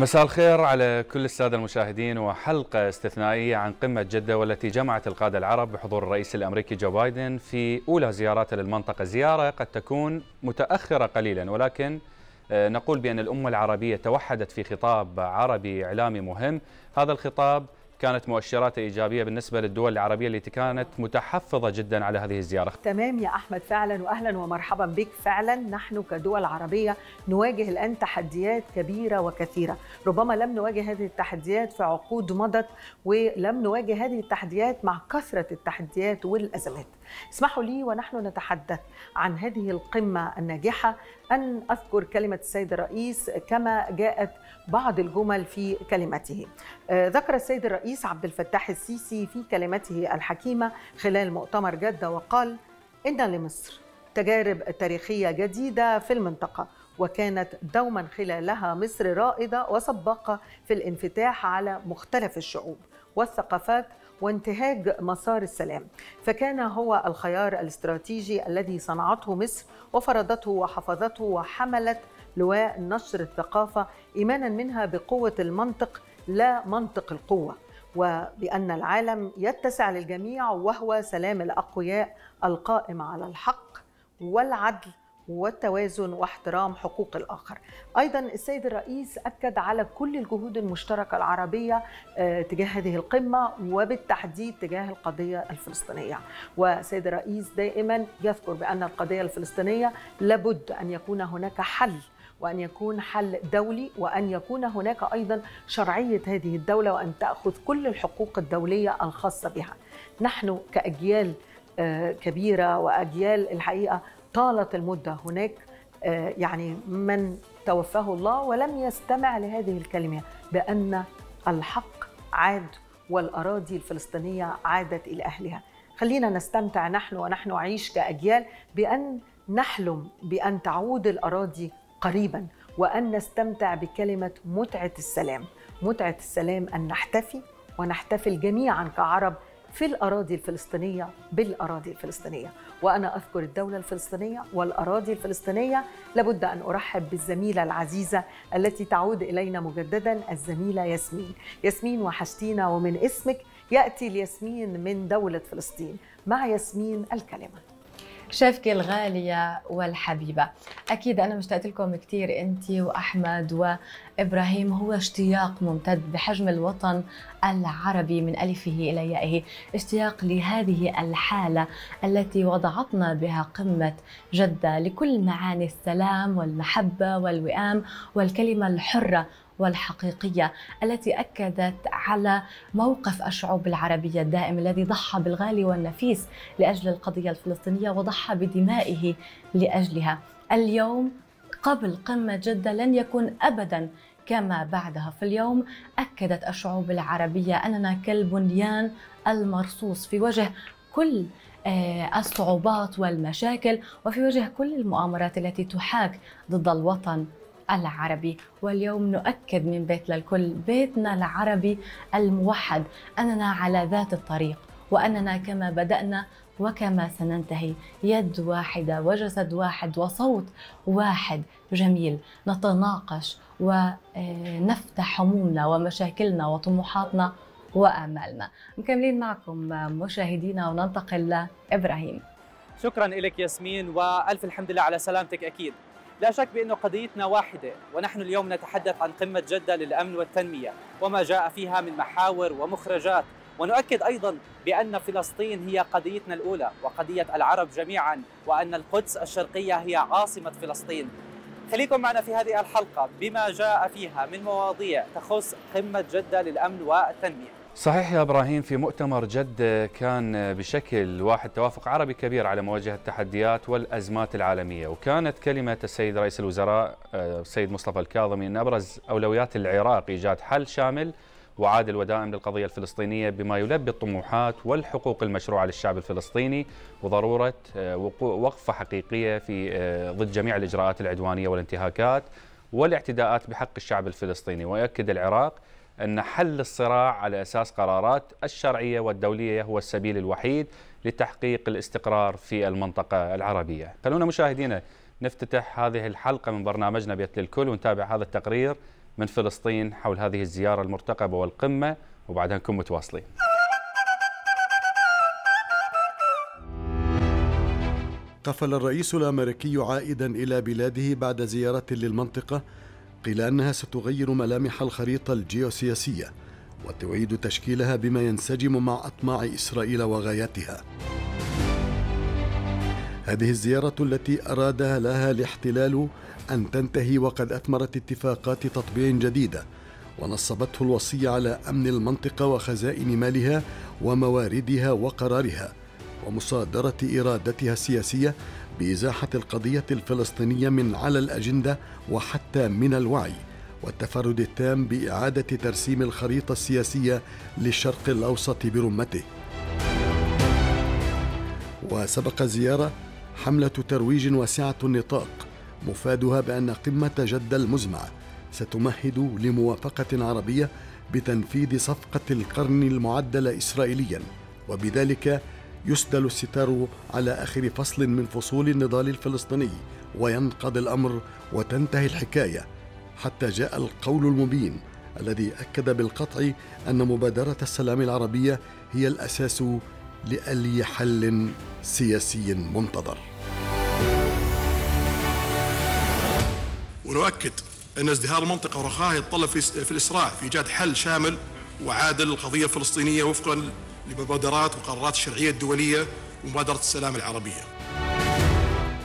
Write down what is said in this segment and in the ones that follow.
مساء الخير على كل السادة المشاهدين وحلقة استثنائية عن قمة جدة والتي جمعت القادة العرب بحضور الرئيس الأمريكي جو بايدن في أولى زياراته للمنطقة. زيارة قد تكون متأخرة قليلا ولكن نقول بأن الأمة العربية توحدت في خطاب عربي إعلامي مهم. هذا الخطاب كانت مؤشراته إيجابية بالنسبة للدول العربية التي كانت متحفظة جدا على هذه الزيارة. تمام يا أحمد فعلا وأهلا ومرحبا بك. فعلا نحن كدول عربية نواجه الآن تحديات كبيرة وكثيرة. ربما لم نواجه هذه التحديات في عقود مضت ولم نواجه هذه التحديات مع كثرة التحديات والأزمات. اسمحوا لي ونحن نتحدث عن هذه القمة الناجحة. أن أذكر كلمة السيد الرئيس كما جاءت بعض الجمل في كلمته. ذكر السيد الرئيس عبد الفتاح السيسي في كلمته الحكيمة خلال مؤتمر جدة وقال إن لمصر تجارب تاريخية جديدة في المنطقة وكانت دوما خلالها مصر رائدة وسباقة في الانفتاح على مختلف الشعوب والثقافات وانتهاج مسار السلام. فكان هو الخيار الاستراتيجي الذي صنعته مصر وفرضته وحفظته وحملت لواء نشر الثقافة إيمانا منها بقوة المنطق لا منطق القوة وبأن العالم يتسع للجميع وهو سلام الأقوياء القائم على الحق والعدل والتوازن واحترام حقوق الآخر. أيضا السيد الرئيس أكد على كل الجهود المشتركة العربية تجاه هذه القمة وبالتحديد تجاه القضية الفلسطينية. والسيد الرئيس دائما يذكر بأن القضية الفلسطينية لابد أن يكون هناك حل وأن يكون حل دولي وأن يكون هناك أيضا شرعية هذه الدولة وأن تأخذ كل الحقوق الدولية الخاصة بها. نحن كأجيال كبيرة وأجيال الحقيقة طالت المدة هناك يعني من توفاه الله ولم يستمع لهذه الكلمة بأن الحق عاد والأراضي الفلسطينية عادت إلى أهلها. خلينا نستمتع نحن ونحن عيش كأجيال بأن نحلم بأن تعود الأراضي قريبا وأن نستمتع بكلمة متعة السلام. متعة السلام أن نحتفي ونحتفل جميعا كعرب في الأراضي الفلسطينية بالأراضي الفلسطينية. وأنا أذكر الدولة الفلسطينية والأراضي الفلسطينية. لابد أن أرحب بالزميلة العزيزة التي تعود إلينا مجددا الزميلة ياسمين. ياسمين وحشتينا ومن اسمك يأتي الياسمين من دولة فلسطين. مع ياسمين الكلمة. شافكي الغالية والحبيبة. أكيد أنا مشتقت لكم كثير أنت وأحمد وإبراهيم هو اشتياق ممتد بحجم الوطن العربي من ألفه إلى يائه اشتياق لهذه الحالة التي وضعتنا بها قمة جدة لكل معاني السلام والمحبة والوئام والكلمة الحرة والحقيقية التي أكدت على موقف الشعوب العربية الدائم الذي ضحى بالغالي والنفيس لأجل القضية الفلسطينية وضحى بدمائه لأجلها. اليوم قبل قمة جدة لن يكون أبدا كما بعدها. في اليوم أكدت الشعوب العربية أننا كالبنيان المرصوص في وجه كل الصعوبات والمشاكل وفي وجه كل المؤامرات التي تحاك ضد الوطن العربي. واليوم نؤكد من بيت للكل بيتنا العربي الموحد أننا على ذات الطريق وأننا كما بدأنا وكما سننتهي. يد واحدة وجسد واحد وصوت واحد جميل. نتناقش ونفتح همومنا ومشاكلنا وطموحاتنا وآمالنا مكملين معكم مشاهدينا وننتقل لإبراهيم. شكرا لك ياسمين وألف الحمد لله على سلامتك أكيد. لا شك بأنه قضيتنا واحدة ونحن اليوم نتحدث عن قمة جدة للأمن والتنمية وما جاء فيها من محاور ومخرجات ونؤكد أيضا بأن فلسطين هي قضيتنا الأولى وقضية العرب جميعا وأن القدس الشرقية هي عاصمة فلسطين. خليكم معنا في هذه الحلقة بما جاء فيها من مواضيع تخص قمة جدة للأمن والتنمية. صحيح يا إبراهيم في مؤتمر جدة كان بشكل واحد توافق عربي كبير على مواجهة التحديات والأزمات العالمية وكانت كلمة السيد رئيس الوزراء السيد مصطفى الكاظمي إن أبرز أولويات العراق إيجاد حل شامل وعادل ودائم للقضية الفلسطينية بما يلبي الطموحات والحقوق المشروعة للشعب الفلسطيني وضرورة وقفة حقيقية في ضد جميع الإجراءات العدوانية والانتهاكات والاعتداءات بحق الشعب الفلسطيني ويؤكد العراق أن حل الصراع على أساس قرارات الشرعية والدولية هو السبيل الوحيد لتحقيق الاستقرار في المنطقة العربية. خلونا مشاهدينا نفتتح هذه الحلقة من برنامجنا بيت للكل ونتابع هذا التقرير من فلسطين حول هذه الزيارة المرتقبة والقمة وبعدها نكون متواصلين. قفل الرئيس الأمريكي عائدا إلى بلاده بعد زيارة للمنطقة قيل انها ستغير ملامح الخريطة الجيوسياسية وتعيد تشكيلها بما ينسجم مع أطماع إسرائيل وغاياتها. هذه الزيارة التي أرادها لها الاحتلال أن تنتهي وقد أثمرت اتفاقات تطبيع جديدة ونصبته الوصيه على أمن المنطقة وخزائن مالها ومواردها وقرارها ومصادرة إرادتها السياسية بإزاحة القضية الفلسطينية من على الأجندة وحتى من الوعي والتفرد التام بإعادة ترسيم الخريطة السياسية للشرق الأوسط برمته. وسبق الزياره حملة ترويج واسعة النطاق مفادها بأن قمة جده المزمع ستمهد لموافقة عربية بتنفيذ صفقة القرن المعدله اسرائيليا وبذلك يسدل الستار على آخر فصل من فصول النضال الفلسطيني وينقضي الأمر وتنتهي الحكاية حتى جاء القول المبين الذي أكد بالقطع أن مبادرة السلام العربية هي الأساس لاي حل سياسي منتظر. ونؤكد أن ازدهار المنطقة ورخائها يتطلب في الإسراع في إيجاد حل شامل وعادل للقضية الفلسطينية وفقا لمبادرات وقرارات الشرعية الدولية ومبادرة السلام العربية.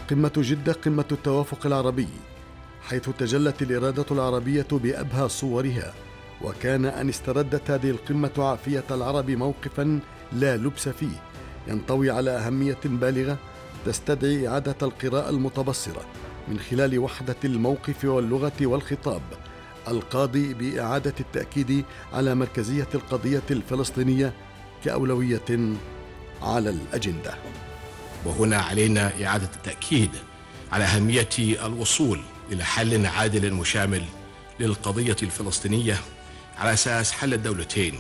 قمة جدة قمة التوافق العربي حيث تجلت الإرادة العربية بأبهى صورها وكان أن استردت هذه القمة عافية العرب موقفا لا لبس فيه ينطوي على أهمية بالغة تستدعي إعادة القراءة المتبصرة من خلال وحدة الموقف واللغة والخطاب القاضي بإعادة التأكيد على مركزية القضية الفلسطينية كأولوية على الأجندة. وهنا علينا إعادة التأكيد على أهمية الوصول إلى حل عادل وشامل للقضية الفلسطينية على أساس حل الدولتين.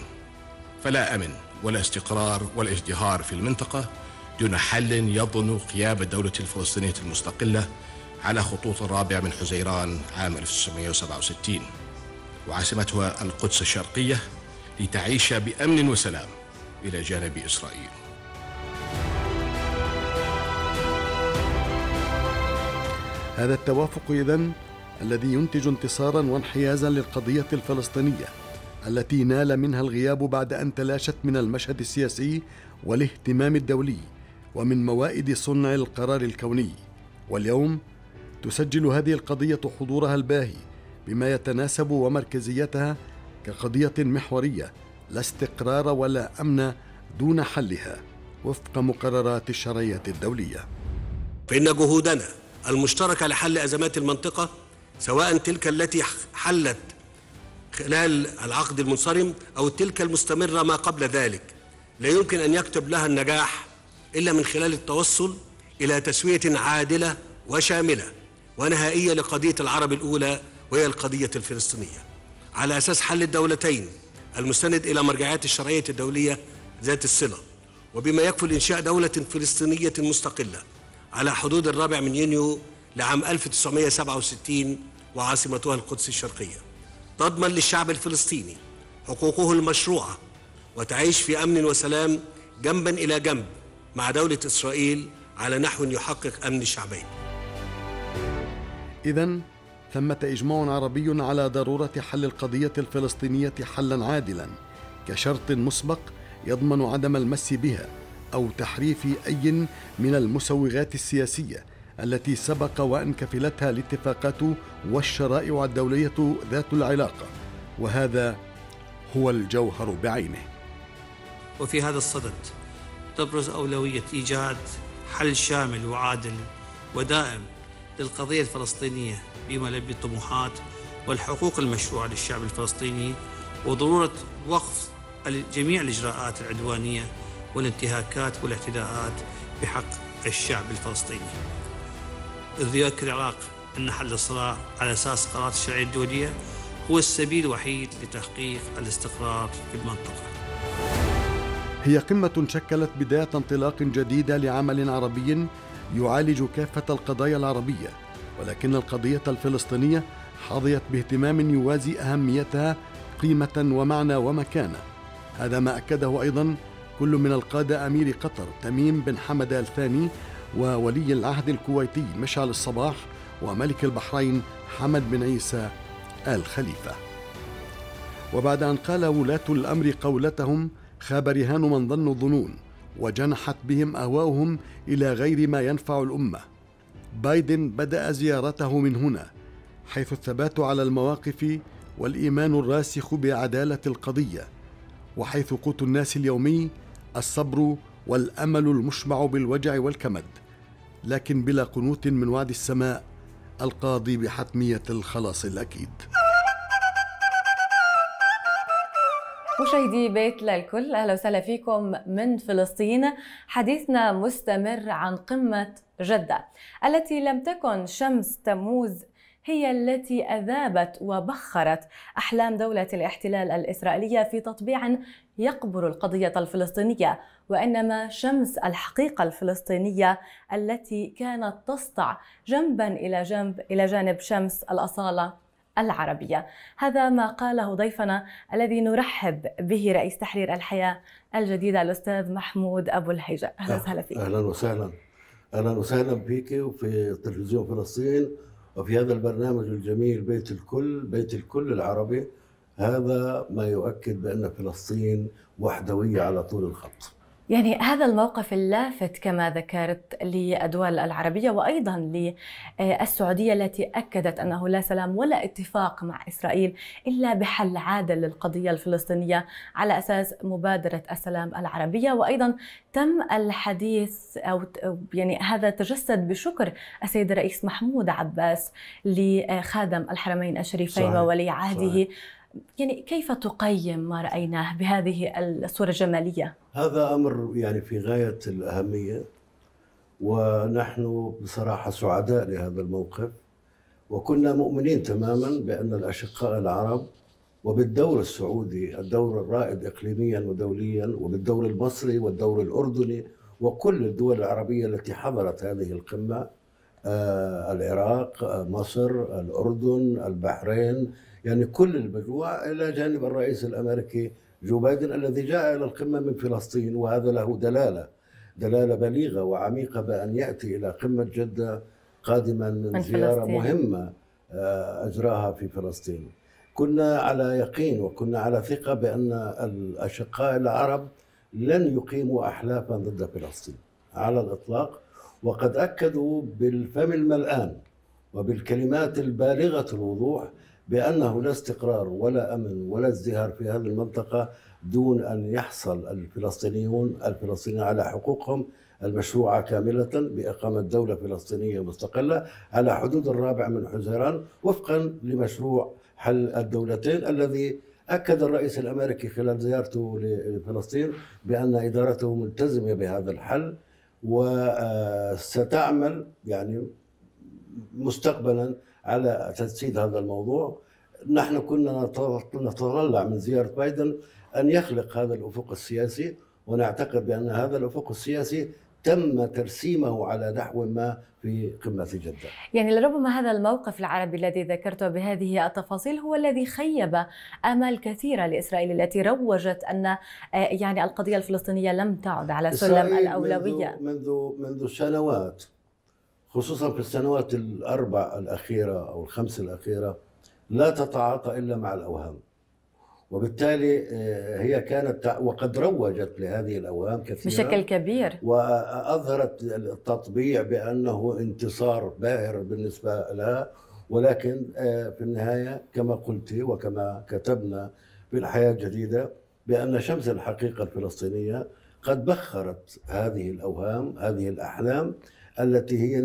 فلا أمن ولا استقرار ولا ازدهار في المنطقة دون حل يضمن قيام الدولة الفلسطينية المستقلة على خطوط الرابع من حزيران عام 1967 وعاصمتها القدس الشرقية لتعيش بأمن وسلام. إلى جانب إسرائيل. هذا التوافق إذن الذي ينتج انتصارا وانحيازا للقضية الفلسطينية التي نال منها الغياب بعد أن تلاشت من المشهد السياسي والاهتمام الدولي ومن موائد صنع القرار الكوني. واليوم تسجل هذه القضية حضورها الباهي بما يتناسب ومركزيتها كقضية محورية لا استقرار ولا أمن دون حلها وفق مقررات الشرعية الدولية. فإن جهودنا المشتركة لحل أزمات المنطقة سواء تلك التي حلت خلال العقد المنصرم أو تلك المستمرة ما قبل ذلك لا يمكن أن يكتب لها النجاح إلا من خلال التوصل إلى تسوية عادلة وشاملة ونهائية لقضية العرب الأولى وهي القضية الفلسطينية. على أساس حل الدولتين المستند إلى مرجعيات الشرعية الدولية ذات الصلة وبما يكفل إنشاء دولة فلسطينية مستقلة على حدود الرابع من يونيو لعام 1967 وعاصمتها القدس الشرقية. تضمن للشعب الفلسطيني حقوقه المشروعة وتعيش في أمن وسلام جنبا إلى جنب مع دولة إسرائيل على نحو يحقق أمن الشعبين. إذا ثمة إجماع عربي على ضرورة حل القضية الفلسطينية حلا عادلا كشرط مسبق يضمن عدم المس بها أو تحريف أي من المسوغات السياسية التي سبق وأن كفلتها الاتفاقات والشرائع الدولية ذات العلاقة. وهذا هو الجوهر بعينه. وفي هذا الصدد تبرز أولوية إيجاد حل شامل وعادل ودائم للقضية الفلسطينية بما يلبي الطموحات والحقوق المشروعة للشعب الفلسطيني وضرورة وقف جميع الإجراءات العدوانية والانتهاكات والاعتداءات بحق الشعب الفلسطيني. إذ العراق أن حل الصراع على أساس قرارات الشرعية الدولية هو السبيل الوحيد لتحقيق الاستقرار في المنطقة. هي قمة شكلت بداية انطلاق جديدة لعمل عربي يعالج كافة القضايا العربية ولكن القضية الفلسطينية حظيت باهتمام يوازي أهميتها قيمة ومعنى ومكانة. هذا ما أكده أيضا كل من القادة أمير قطر تميم بن حمد الثاني وولي العهد الكويتي مشعل الصباح وملك البحرين حمد بن عيسى آل خليفة وبعد أن قال ولاة الأمر قولتهم خاب رهان من ظنوا الظنون وجنحت بهم أهواؤهم إلى غير ما ينفع الأمة. بايدن بدأ زيارته من هنا حيث الثبات على المواقف والإيمان الراسخ بعدالة القضية وحيث قوت الناس اليومي الصبر والأمل المشبع بالوجع والكمد. لكن بلا قنوط من وعد السماء القاضي بحتمية الخلاص الأكيد. مشاهدي بيت للكل أهلا وسهلا فيكم من فلسطين. حديثنا مستمر عن قمة جدة التي لم تكن شمس تموز هي التي أذابت وبخرت. أحلام دولة الاحتلال الإسرائيلية في تطبيع يقبر القضية الفلسطينية وإنما شمس الحقيقة الفلسطينية التي كانت تسطع جنبا إلى جنب إلى جانب شمس الأصالة العربية. هذا ما قاله ضيفنا الذي نرحب به رئيس تحرير الحياة الجديده الأستاذ محمود أبو الهيجه أهلا وسهلا فيك. أهلا وسهلا. أهلا وسهلا فيك وفي تلفزيون فلسطين وفي هذا البرنامج الجميل بيت الكل بيت الكل العربي. هذا ما يؤكد بأن فلسطين وحدوية على طول الخط. يعني هذا الموقف اللافت كما ذكرت للدول العربية وأيضا للسعودية التي أكدت أنه لا سلام ولا اتفاق مع إسرائيل إلا بحل عادل للقضية الفلسطينية على أساس مبادرة السلام العربية وأيضا تم الحديث أو يعني هذا تجسد بشكر السيد الرئيس محمود عباس لخادم الحرمين الشريفين. وولي عهده صحيح. يعني كيف تقيم ما رأيناه بهذه الصورة الجمالية؟ هذا أمر يعني في غاية الأهمية ونحن بصراحة سعداء لهذا الموقف وكنا مؤمنين تماما بأن الأشقاء العرب وبالدور السعودي الدور الرائد إقليميا ودوليا وبالدور المصري والدور الأردني وكل الدول العربية التي حضرت هذه القمة آه العراق آه مصر الأردن البحرين يعني كل المجموعة إلى جانب الرئيس الأمريكي جو بايدن الذي جاء إلى القمة من فلسطين وهذا له دلالة دلالة بليغة وعميقة بأن يأتي إلى قمة جدة قادما من, من زيارة فلسطين. مهمة آه، أجراها في فلسطين كنا على يقين وكنا على ثقة بأن الأشقاء العرب لن يقيموا أحلافا ضد فلسطين على الإطلاق وقد أكدوا بالفم الملآن وبالكلمات البالغة الوضوح بأنه لا استقرار ولا أمن ولا ازدهار في هذه المنطقة دون أن يحصل الفلسطينيون الفلسطينيين على حقوقهم المشروعة كاملة بإقامة دولة فلسطينية مستقلة على حدود الرابع من حزيران وفقا لمشروع حل الدولتين الذي أكد الرئيس الأمريكي خلال زيارته لفلسطين بأن إدارته ملتزمة بهذا الحل وستعمل يعني مستقبلا على تجسيد هذا الموضوع. نحن كنا نتطلع من زيارة بايدن أن يخلق هذا الأفق السياسي ونعتقد بأن هذا الأفق السياسي تم ترسيمه على نحو ما في قمة جدة. يعني لربما هذا الموقف العربي الذي ذكرته بهذه التفاصيل هو الذي خيب آمال كثيرة لإسرائيل التي روجت أن آه، يعني القضية الفلسطينية لم تعد على سلم الأولوية منذ منذ منذ سنوات خصوصا في السنوات الأربع الأخيرة أو الخمس الأخيرة لا تتعاطى إلا مع الأوهام. وبالتالي آه، هي كانت وقد روجت لهذه الأوهام كثيرا. بشكل كبير. وأظهرت التطبيع بأنه انتصار باهر بالنسبة لها. ولكن آه، في النهاية كما قلت وكما كتبنا في الحياة الجديدة بأن شمس الحقيقة الفلسطينية قد بخرت هذه الأوهام هذه الأحلام التي هي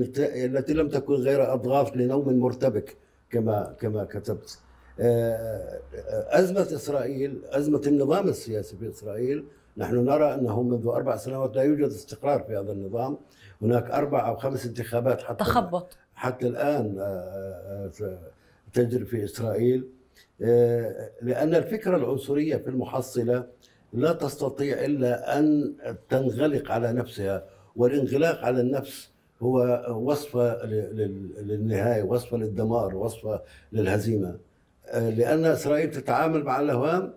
التي لم تكن غير اضغاث لنوم مرتبك كما كما كتبت. آه، أزمة إسرائيل أزمة النظام السياسي في إسرائيل نحن نرى أنه منذ أربع سنوات لا يوجد استقرار في هذا النظام. هناك أربع أو خمس انتخابات حتى تخبط. حتى الآن آه، آه، تجري في إسرائيل. لأن الفكرة العنصرية في المحصلة لا تستطيع إلا أن تنغلق على نفسها والانغلاق على النفس هو وصفة للنهاية وصفة للدمار وصفة للهزيمة. آه، لأن إسرائيل تتعامل مع الأوهام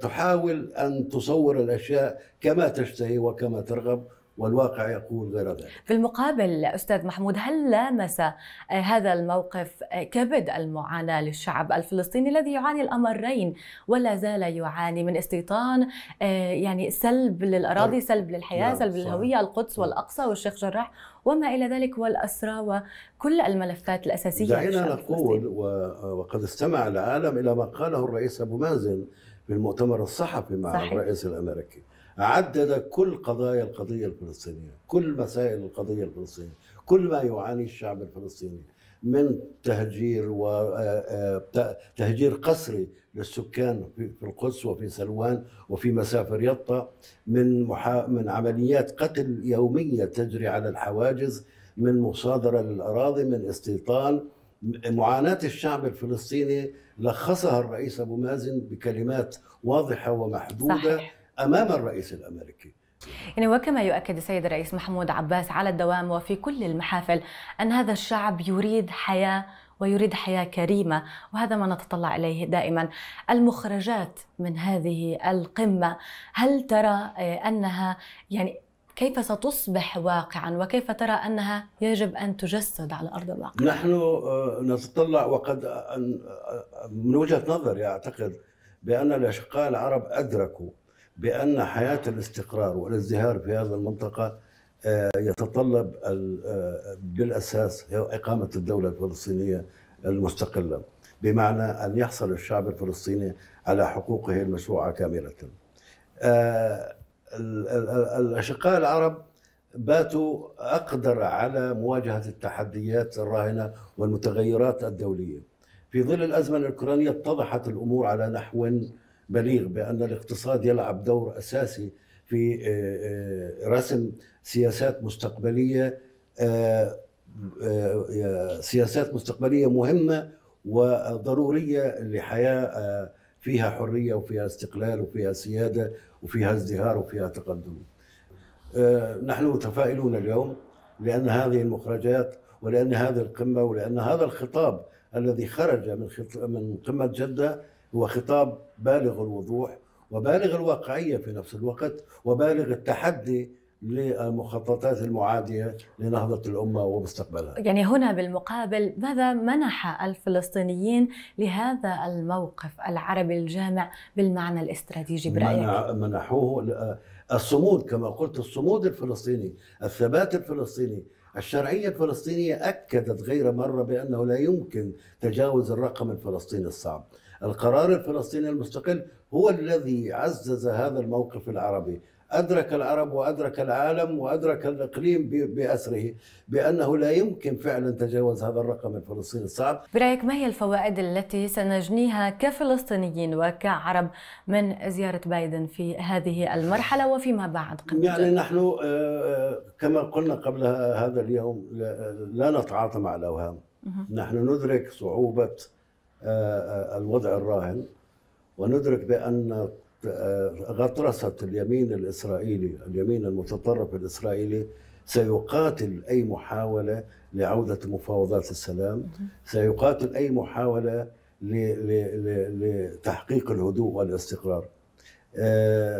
تحاول أن تصور الأشياء كما تشتهي وكما ترغب. والواقع يقول غير ذلك في المقابل أستاذ محمود هل لامس آه، هذا الموقف آه، كبد المعاناة للشعب الفلسطيني الذي يعاني الأمرين ولا زال يعاني من استيطان آه، يعني سلب للأراضي نعم. سلب للحياة نعم، سلب للهوية القدس نعم. والأقصى والشيخ جراح وما إلى ذلك والأسرى وكل الملفات الأساسية دعينا نقول وقد استمع العالم إلى ما قاله الرئيس أبو مازن في المؤتمر الصحفي مع صحيح. الرئيس الأمريكي عدد كل قضايا القضية الفلسطينية كل مسائل القضية الفلسطينية كل ما يعاني الشعب الفلسطيني من تهجير وتهجير قسري للسكان في القدس وفي سلوان وفي مسافر يطا من محا... من عمليات قتل يومية تجري على الحواجز من مصادرة للأراضي من استيطان معاناة الشعب الفلسطيني لخصها الرئيس أبو مازن بكلمات واضحة ومحدودة صحيح. أمام الرئيس الأمريكي. يعني وكما يؤكد السيد الرئيس محمود عباس على الدوام وفي كل المحافل أن هذا الشعب يريد حياة ويريد حياة كريمة وهذا ما نتطلع إليه دائما. المخرجات من هذه القمة هل ترى آه، أنها يعني كيف ستصبح واقعا؟ وكيف ترى أنها يجب أن تجسد على أرض الواقع؟ نحن آه، نتطلع وقد آه، من وجهة نظري أعتقد بأن الأشقاء العرب أدركوا بأن حياة الاستقرار والازدهار في هذه المنطقة آه، يتطلب آه، بالأساس إقامة الدولة الفلسطينية المستقلة بمعنى أن يحصل الشعب الفلسطيني على حقوقه المشروعة كاملة. آه، الأشقاء العرب باتوا أقدر على مواجهة التحديات الراهنة والمتغيرات الدولية. في ظل الأزمة الأوكرانية اتضحت الأمور على نحو بليغ بأن الاقتصاد يلعب دور أساسي في آه، آه، رسم سياسات مستقبلية آه، سياسات مستقبلية مهمة وضرورية لحياة فيها حرية وفيها استقلال وفيها سيادة وفيها ازدهار وفيها تقدم. نحن متفائلون اليوم لأن هذه المخرجات ولأن هذه القمة ولأن هذا الخطاب الذي خرج من من قمة جدة هو خطاب بالغ الوضوح وبالغ الواقعية في نفس الوقت وبالغ التحدي للمخططات المعادية لنهضة الأمة ومستقبلها. يعني هنا بالمقابل ماذا منح الفلسطينيين لهذا الموقف العربي الجامع بالمعنى الاستراتيجي برأيك؟ منحوه الصمود كما قلت الصمود الفلسطيني، الثبات الفلسطيني، الشرعية الفلسطينية أكدت غير مرة بأنه لا يمكن تجاوز الرقم الفلسطيني الصعب. القرار الفلسطيني المستقل هو الذي عزز هذا الموقف العربي. أدرك العرب وأدرك العالم وأدرك الإقليم بأسره بأنه لا يمكن فعلا تجاوز هذا الرقم الفلسطيني الصعب. برأيك ما هي الفوائد التي سنجنيها كفلسطينيين وكعرب من زيارة بايدن في هذه المرحلة وفيما بعد؟ قبل يعني نحن آه، آه، كما قلنا قبل هذا اليوم لا نتعاطى مع الأوهام. نحن ندرك صعوبة الوضع الراهن وندرك بأن آه، غطرسة اليمين الإسرائيلي اليمين المتطرف الإسرائيلي سيقاتل أي محاولة لعودة مفاوضات السلام سيقاتل أي محاولة لتحقيق الهدوء والاستقرار.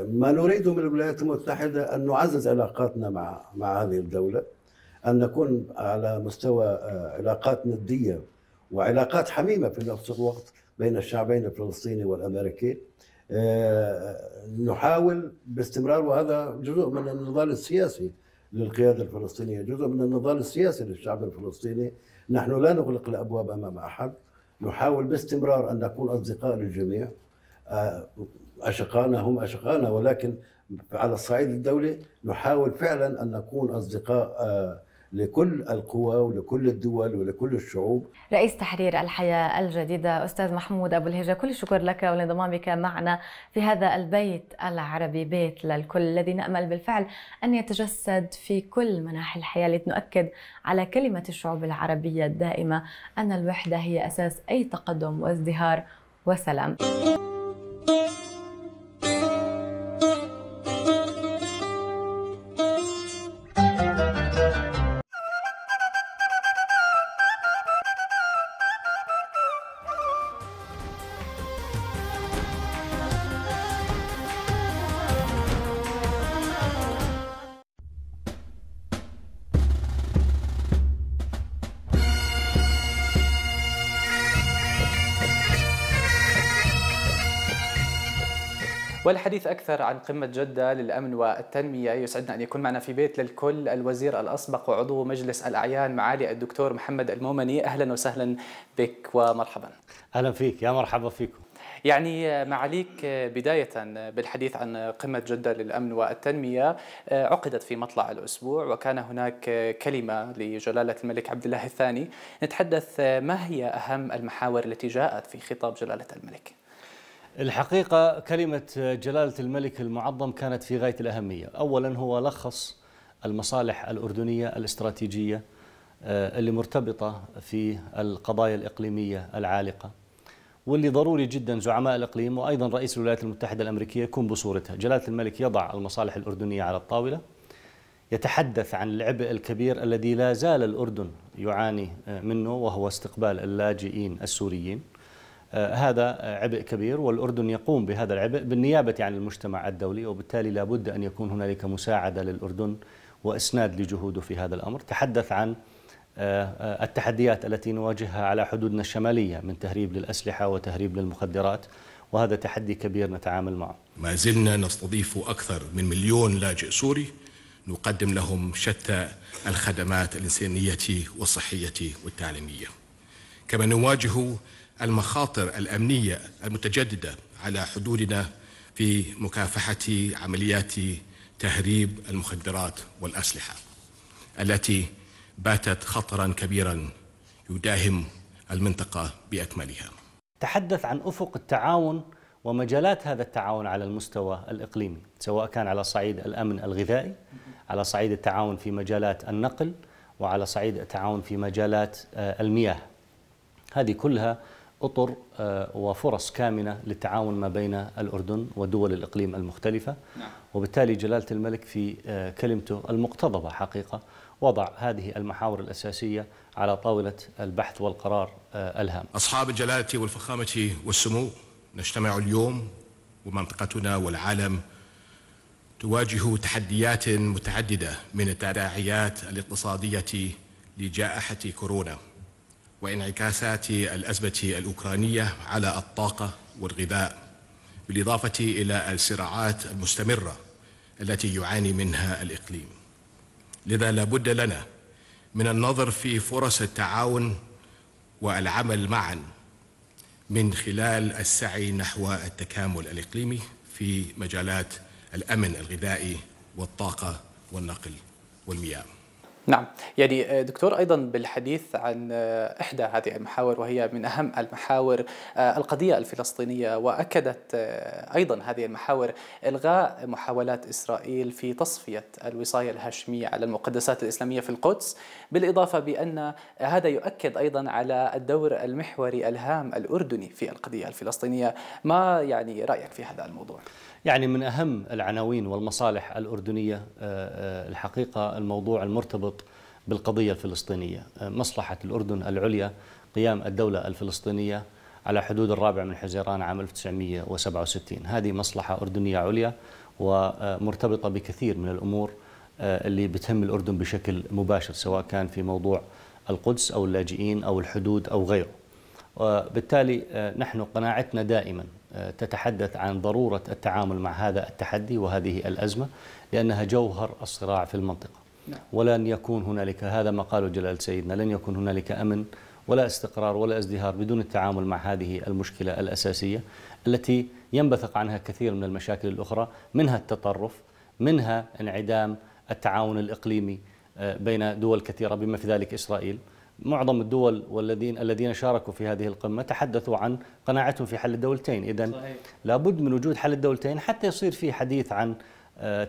ما نريد من الولايات المتحدة أن نعزز علاقاتنا مع مع هذه الدولة أن نكون على مستوى علاقات ندية وعلاقات حميمة في نفس الوقت بين الشعبين الفلسطيني والأمريكي. آه، نحاول باستمرار وهذا جزء من النضال السياسي للقيادة الفلسطينية جزء من النضال السياسي للشعب الفلسطيني. نحن لا نغلق الأبواب أمام أحد. نحاول باستمرار أن نكون أصدقاء للجميع. آه، أشقانا هم أشقانا ولكن على الصعيد الدولي نحاول فعلا أن نكون أصدقاء آه، لكل القوى ولكل الدول ولكل الشعوب. رئيس تحرير الحياة الجديدة أستاذ محمود أبو الهجة كل الشكر لك ولانضمامك معنا في هذا البيت العربي بيت للكل الذي نأمل بالفعل أن يتجسد في كل مناحي الحياة لنؤكد على كلمة الشعوب العربية الدائمة أن الوحدة هي أساس أي تقدم وازدهار وسلام. والحديث أكثر عن قمة جدة للأمن والتنمية. يسعدنا أن يكون معنا في بيت للكل الوزير الأسبق وعضو مجلس الأعيان معالي الدكتور محمد المومني. أهلا وسهلا بك ومرحبا. أهلا فيك. يا مرحبا فيكم. يعني معاليك بداية بالحديث عن قمة جدة للأمن والتنمية عقدت في مطلع الأسبوع وكان هناك كلمة لجلالة الملك عبد الله الثاني. نتحدث ما هي أهم المحاور التي جاءت في خطاب جلالة الملك؟ الحقيقة كلمة جلالة الملك المعظم كانت في غاية الأهمية أولا هو لخص المصالح الأردنية الاستراتيجية اللي مرتبطة في القضايا الإقليمية العالقة واللي ضروري جدا زعماء الإقليم وأيضا رئيس الولايات المتحدة الأمريكية يكون بصورتها، جلالة الملك يضع المصالح الأردنية على الطاولة يتحدث عن العبء الكبير الذي لا زال الأردن يعاني منه وهو استقبال اللاجئين السوريين. هذا عبء كبير والأردن يقوم بهذا العبء بالنيابة عن المجتمع الدولي وبالتالي لابد أن يكون هنالك مساعدة للأردن وإسناد لجهوده في هذا الأمر، تحدث عن التحديات التي نواجهها على حدودنا الشمالية من تهريب للأسلحة وتهريب للمخدرات وهذا تحدي كبير نتعامل معه. ما زلنا نستضيف أكثر من مليون لاجئ سوري نقدم لهم شتى الخدمات الإنسانية والصحية والتعليمية. كما نواجه المخاطر الأمنية المتجددة على حدودنا في مكافحة عمليات تهريب المخدرات والأسلحة التي باتت خطرا كبيرا يداهم المنطقة بأكملها. تحدث عن أفق التعاون ومجالات هذا التعاون على المستوى الإقليمي سواء كان على صعيد الأمن الغذائي على صعيد التعاون في مجالات النقل وعلى صعيد التعاون في مجالات المياه. هذه كلها أطر وفرص كامنة للتعاون ما بين الأردن ودول الإقليم المختلفة. وبالتالي جلالة الملك في كلمته المقتضبة حقيقة. وضع هذه المحاور الأساسية على طاولة البحث والقرار الهام. أصحاب الجلالة والفخامة والسمو نجتمع اليوم ومنطقتنا والعالم تواجه تحديات متعددة من التداعيات الاقتصادية لجائحة كورونا. وانعكاسات الأزمة الأوكرانية على الطاقة والغذاء بالإضافة إلى الصراعات المستمرة التي يعاني منها الإقليم. لذا لا بد لنا من النظر في فرص التعاون والعمل معا من خلال السعي نحو التكامل الإقليمي في مجالات الأمن الغذائي والطاقة والنقل والمياه. نعم يعني دكتور أيضا بالحديث عن إحدى هذه المحاور وهي من أهم المحاور القضية الفلسطينية وأكدت أيضا هذه المحاور إلغاء محاولات إسرائيل في تصفية الوصاية الهاشمية على المقدسات الإسلامية في القدس بالإضافة بأن هذا يؤكد أيضا على الدور المحوري الهام الأردني في القضية الفلسطينية ما يعني رأيك في هذا الموضوع؟ يعني من أهم العناوين والمصالح الأردنية الحقيقة الموضوع المرتبط بالقضية الفلسطينية. مصلحة الأردن العليا قيام الدولة الفلسطينية على حدود الرابع من حزيران عام 1967 هذه مصلحة أردنية عليا ومرتبطة بكثير من الأمور اللي بتهم الأردن بشكل مباشر سواء كان في موضوع القدس أو اللاجئين أو الحدود أو غيره. وبالتالي نحن قناعتنا دائما تتحدث عن ضرورة التعامل مع هذا التحدي وهذه الأزمة لأنها جوهر الصراع في المنطقة. ولن يكون هنالك هذا ما قاله جلال سيدنا لن يكون هنالك أمن ولا استقرار ولا ازدهار بدون التعامل مع هذه المشكلة الأساسية التي ينبثق عنها كثير من المشاكل الأخرى منها التطرف منها انعدام التعاون الإقليمي بين دول كثيرة بما في ذلك إسرائيل. معظم الدول والذين الذين شاركوا في هذه القمة تحدثوا عن قناعتهم في حل الدولتين، اذا لابد من وجود حل الدولتين حتى يصير في حديث عن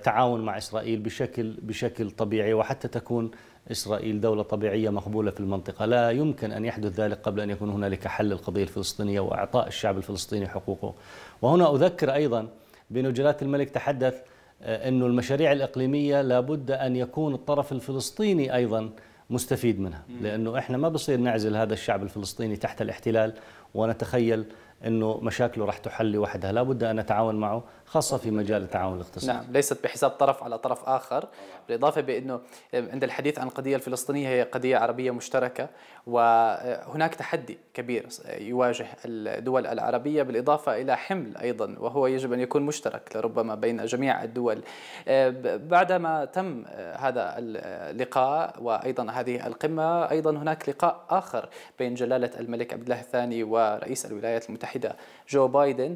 تعاون مع إسرائيل بشكل بشكل طبيعي وحتى تكون إسرائيل دولة طبيعية مقبولة في المنطقة، لا يمكن أن يحدث ذلك قبل أن يكون هنالك حل القضية الفلسطينية وإعطاء الشعب الفلسطيني حقوقه. وهنا أذكر أيضا بأن جلالة الملك تحدث انه المشاريع الإقليمية لابد أن يكون الطرف الفلسطيني أيضا مستفيد منها. لأنه إحنا ما بصير نعزل هذا الشعب الفلسطيني تحت الاحتلال ونتخيل إنه مشاكله راح تحل لوحدها. لابد أن نتعاون معه. خاصة في مجال التعاون الاقتصادي. نعم ليست بحساب طرف على طرف آخر بالإضافة بإنه عند الحديث عن القضية الفلسطينية هي قضية عربية مشتركة وهناك تحدي كبير يواجه الدول العربية بالإضافة إلى حمل أيضا وهو يجب أن يكون مشترك لربما بين جميع الدول. بعدما تم هذا اللقاء وأيضا هذه القمة أيضا هناك لقاء آخر بين جلالة الملك عبد الله الثاني ورئيس الولايات المتحدة جو بايدن.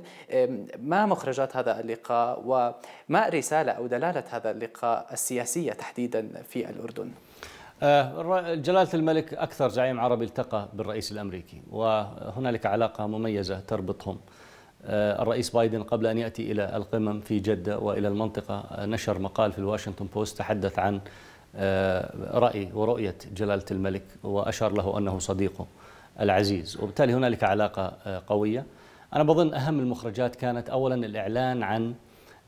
ما مخرجات هذا اللقاء وما رسالة أو دلالة هذا اللقاء السياسية تحديدا في الأردن؟ آه، جلالة الملك أكثر زعيم عربي التقى بالرئيس الأمريكي وهنالك علاقة مميزة تربطهم. آه، الرئيس بايدن قبل أن يأتي إلى القمم في جدة وإلى المنطقة آه، نشر مقال في الواشنطن بوست تحدث عن رأي ورؤية جلالة الملك وأشار له أنه صديقه العزيز. وبالتالي هنالك علاقة قوية. أنا بظن أهم المخرجات كانت أولا الإعلان عن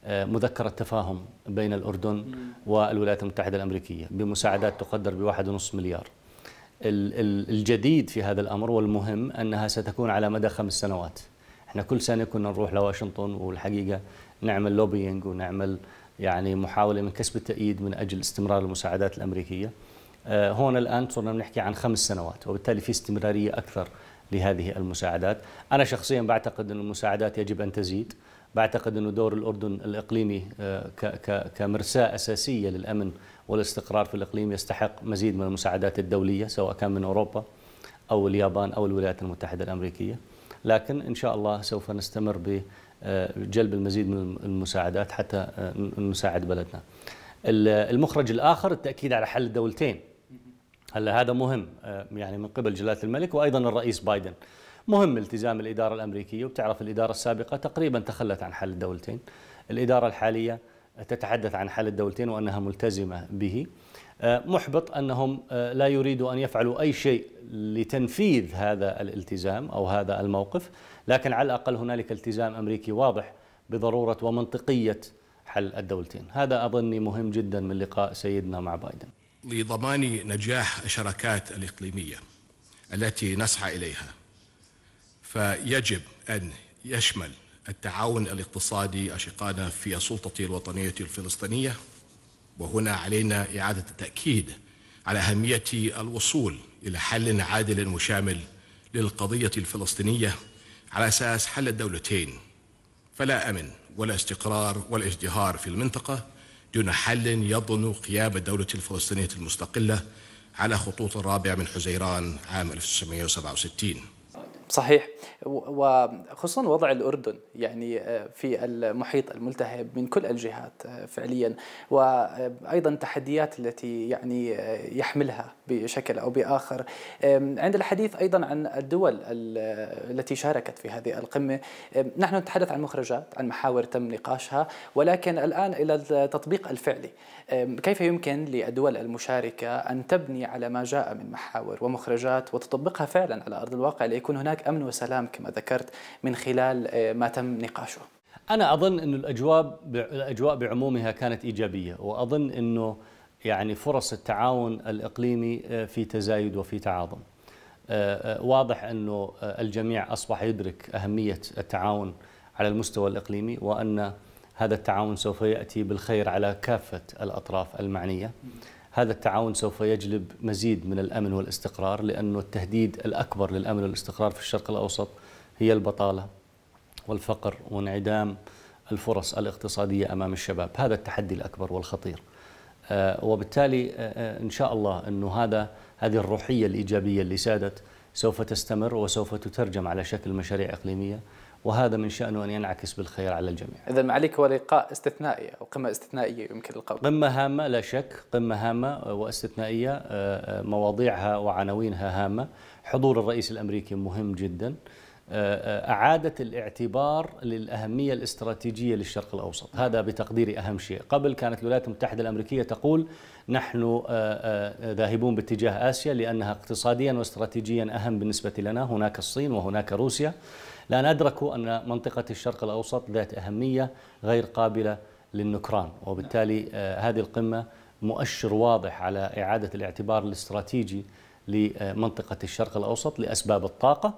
مذكرة تفاهم بين الأردن والولايات المتحدة الأمريكية بمساعدات تقدر بواحد ونصف مليار. الجديد في هذا الأمر والمهم أنها ستكون على مدى خمس سنوات. إحنا كل سنة كنا نروح لواشنطن والحقيقة نعمل لوبينج ونعمل يعني محاولة من كسب التأييد من أجل استمرار المساعدات الأمريكية. آه، هون الآن صرنا نحكي عن خمس سنوات وبالتالي في استمرارية أكثر لهذه المساعدات. أنا شخصيا بعتقد أن المساعدات يجب أن تزيد. بعتقد أنه دور الأردن الإقليمي آه، كمرساة أساسية للأمن والاستقرار في الإقليم يستحق مزيد من المساعدات الدولية سواء كان من أوروبا أو اليابان أو الولايات المتحدة الأمريكية. لكن إن شاء الله سوف نستمر بجلب المزيد من المساعدات حتى آه، نساعد بلدنا. المخرج الآخر التأكيد على حل الدولتين. هلا هذا مهم آه، يعني من قبل جلالة الملك وأيضا الرئيس بايدن. مهم التزام الإدارة الأمريكية وبتعرف الإدارة السابقة تقريبا تخلت عن حل الدولتين. الإدارة الحالية تتحدث عن حل الدولتين وأنها ملتزمة به. آه، محبط أنهم آه، لا يريدوا أن يفعلوا أي شيء لتنفيذ هذا الالتزام أو هذا الموقف لكن على الأقل هنالك التزام أمريكي واضح بضرورة ومنطقية حل الدولتين. هذا أظني مهم جدا من لقاء سيدنا مع بايدن. لضمان نجاح الشراكات الإقليمية التي نسعى إليها. فيجب أن يشمل التعاون الاقتصادي أشقائنا في السلطة الوطنية الفلسطينية وهنا علينا إعادة التأكيد على أهمية الوصول إلى حل عادل وشامل للقضية الفلسطينية على أساس حل الدولتين. فلا أمن ولا استقرار ولا ازدهار في المنطقة دون حل يضمن قيام الدولة الفلسطينية المستقلة على خطوط الرابع من حزيران عام 1967 صحيح. وخصوصا وضع الأردن يعني آه، في المحيط الملتهب من كل الجهات آه، فعليا. وأيضا التحديات التي يعني آه، يحملها بشكل أو بآخر. عند الحديث أيضا عن الدول التي شاركت في هذه القمة. نحن نتحدث عن مخرجات عن محاور تم نقاشها ولكن الآن إلى التطبيق الفعلي. كيف يمكن للدول المشاركة أن تبني على ما جاء من محاور ومخرجات وتطبقها فعلا على أرض الواقع ليكون هناك أمن وسلام كما ذكرت من خلال آه، ما تم نقاشه. أنا أظن أن الأجواء الأجواء بعمومها كانت إيجابية وأظن أنه يعني فرص التعاون الإقليمي آه، في تزايد وفي تعاظم. آه، واضح أنه الجميع أصبح يدرك أهمية التعاون على المستوى الإقليمي وأن هذا التعاون سوف يأتي بالخير على كافة الأطراف المعنية. هذا التعاون سوف يجلب مزيد من الأمن والاستقرار لأنه التهديد الأكبر للأمن والاستقرار في الشرق الأوسط هي البطالة والفقر وانعدام الفرص الاقتصادية أمام الشباب. هذا التحدي الأكبر والخطير. آه، وبالتالي آه، آه، إن شاء الله أنه هذا هذه الروحية الإيجابية اللي سادت سوف تستمر وسوف تترجم على شكل مشاريع إقليمية. وهذا من شأنه أن ينعكس بالخير على الجميع. إذا معليك هو لقاء استثنائي أو قمة استثنائية يمكن القول قمة هامة لا شك قمة هامة واستثنائية آه، آه، مواضيعها وعناوينها هامة. حضور الرئيس الأمريكي مهم جدا. آه، أعادة الاعتبار للأهمية الاستراتيجية للشرق الأوسط. هذا بتقديري أهم شيء. قبل كانت الولايات المتحدة الأمريكية تقول نحن ذاهبون باتجاه آسيا لأنها اقتصاديا واستراتيجيا أهم بالنسبة لنا. هناك الصين وهناك روسيا. لأن أدركوا أن منطقة الشرق الأوسط ذات أهمية غير قابلة للنكران وبالتالي آه، هذه القمة مؤشر واضح على إعادة الاعتبار الاستراتيجي لمنطقة الشرق الأوسط لأسباب الطاقة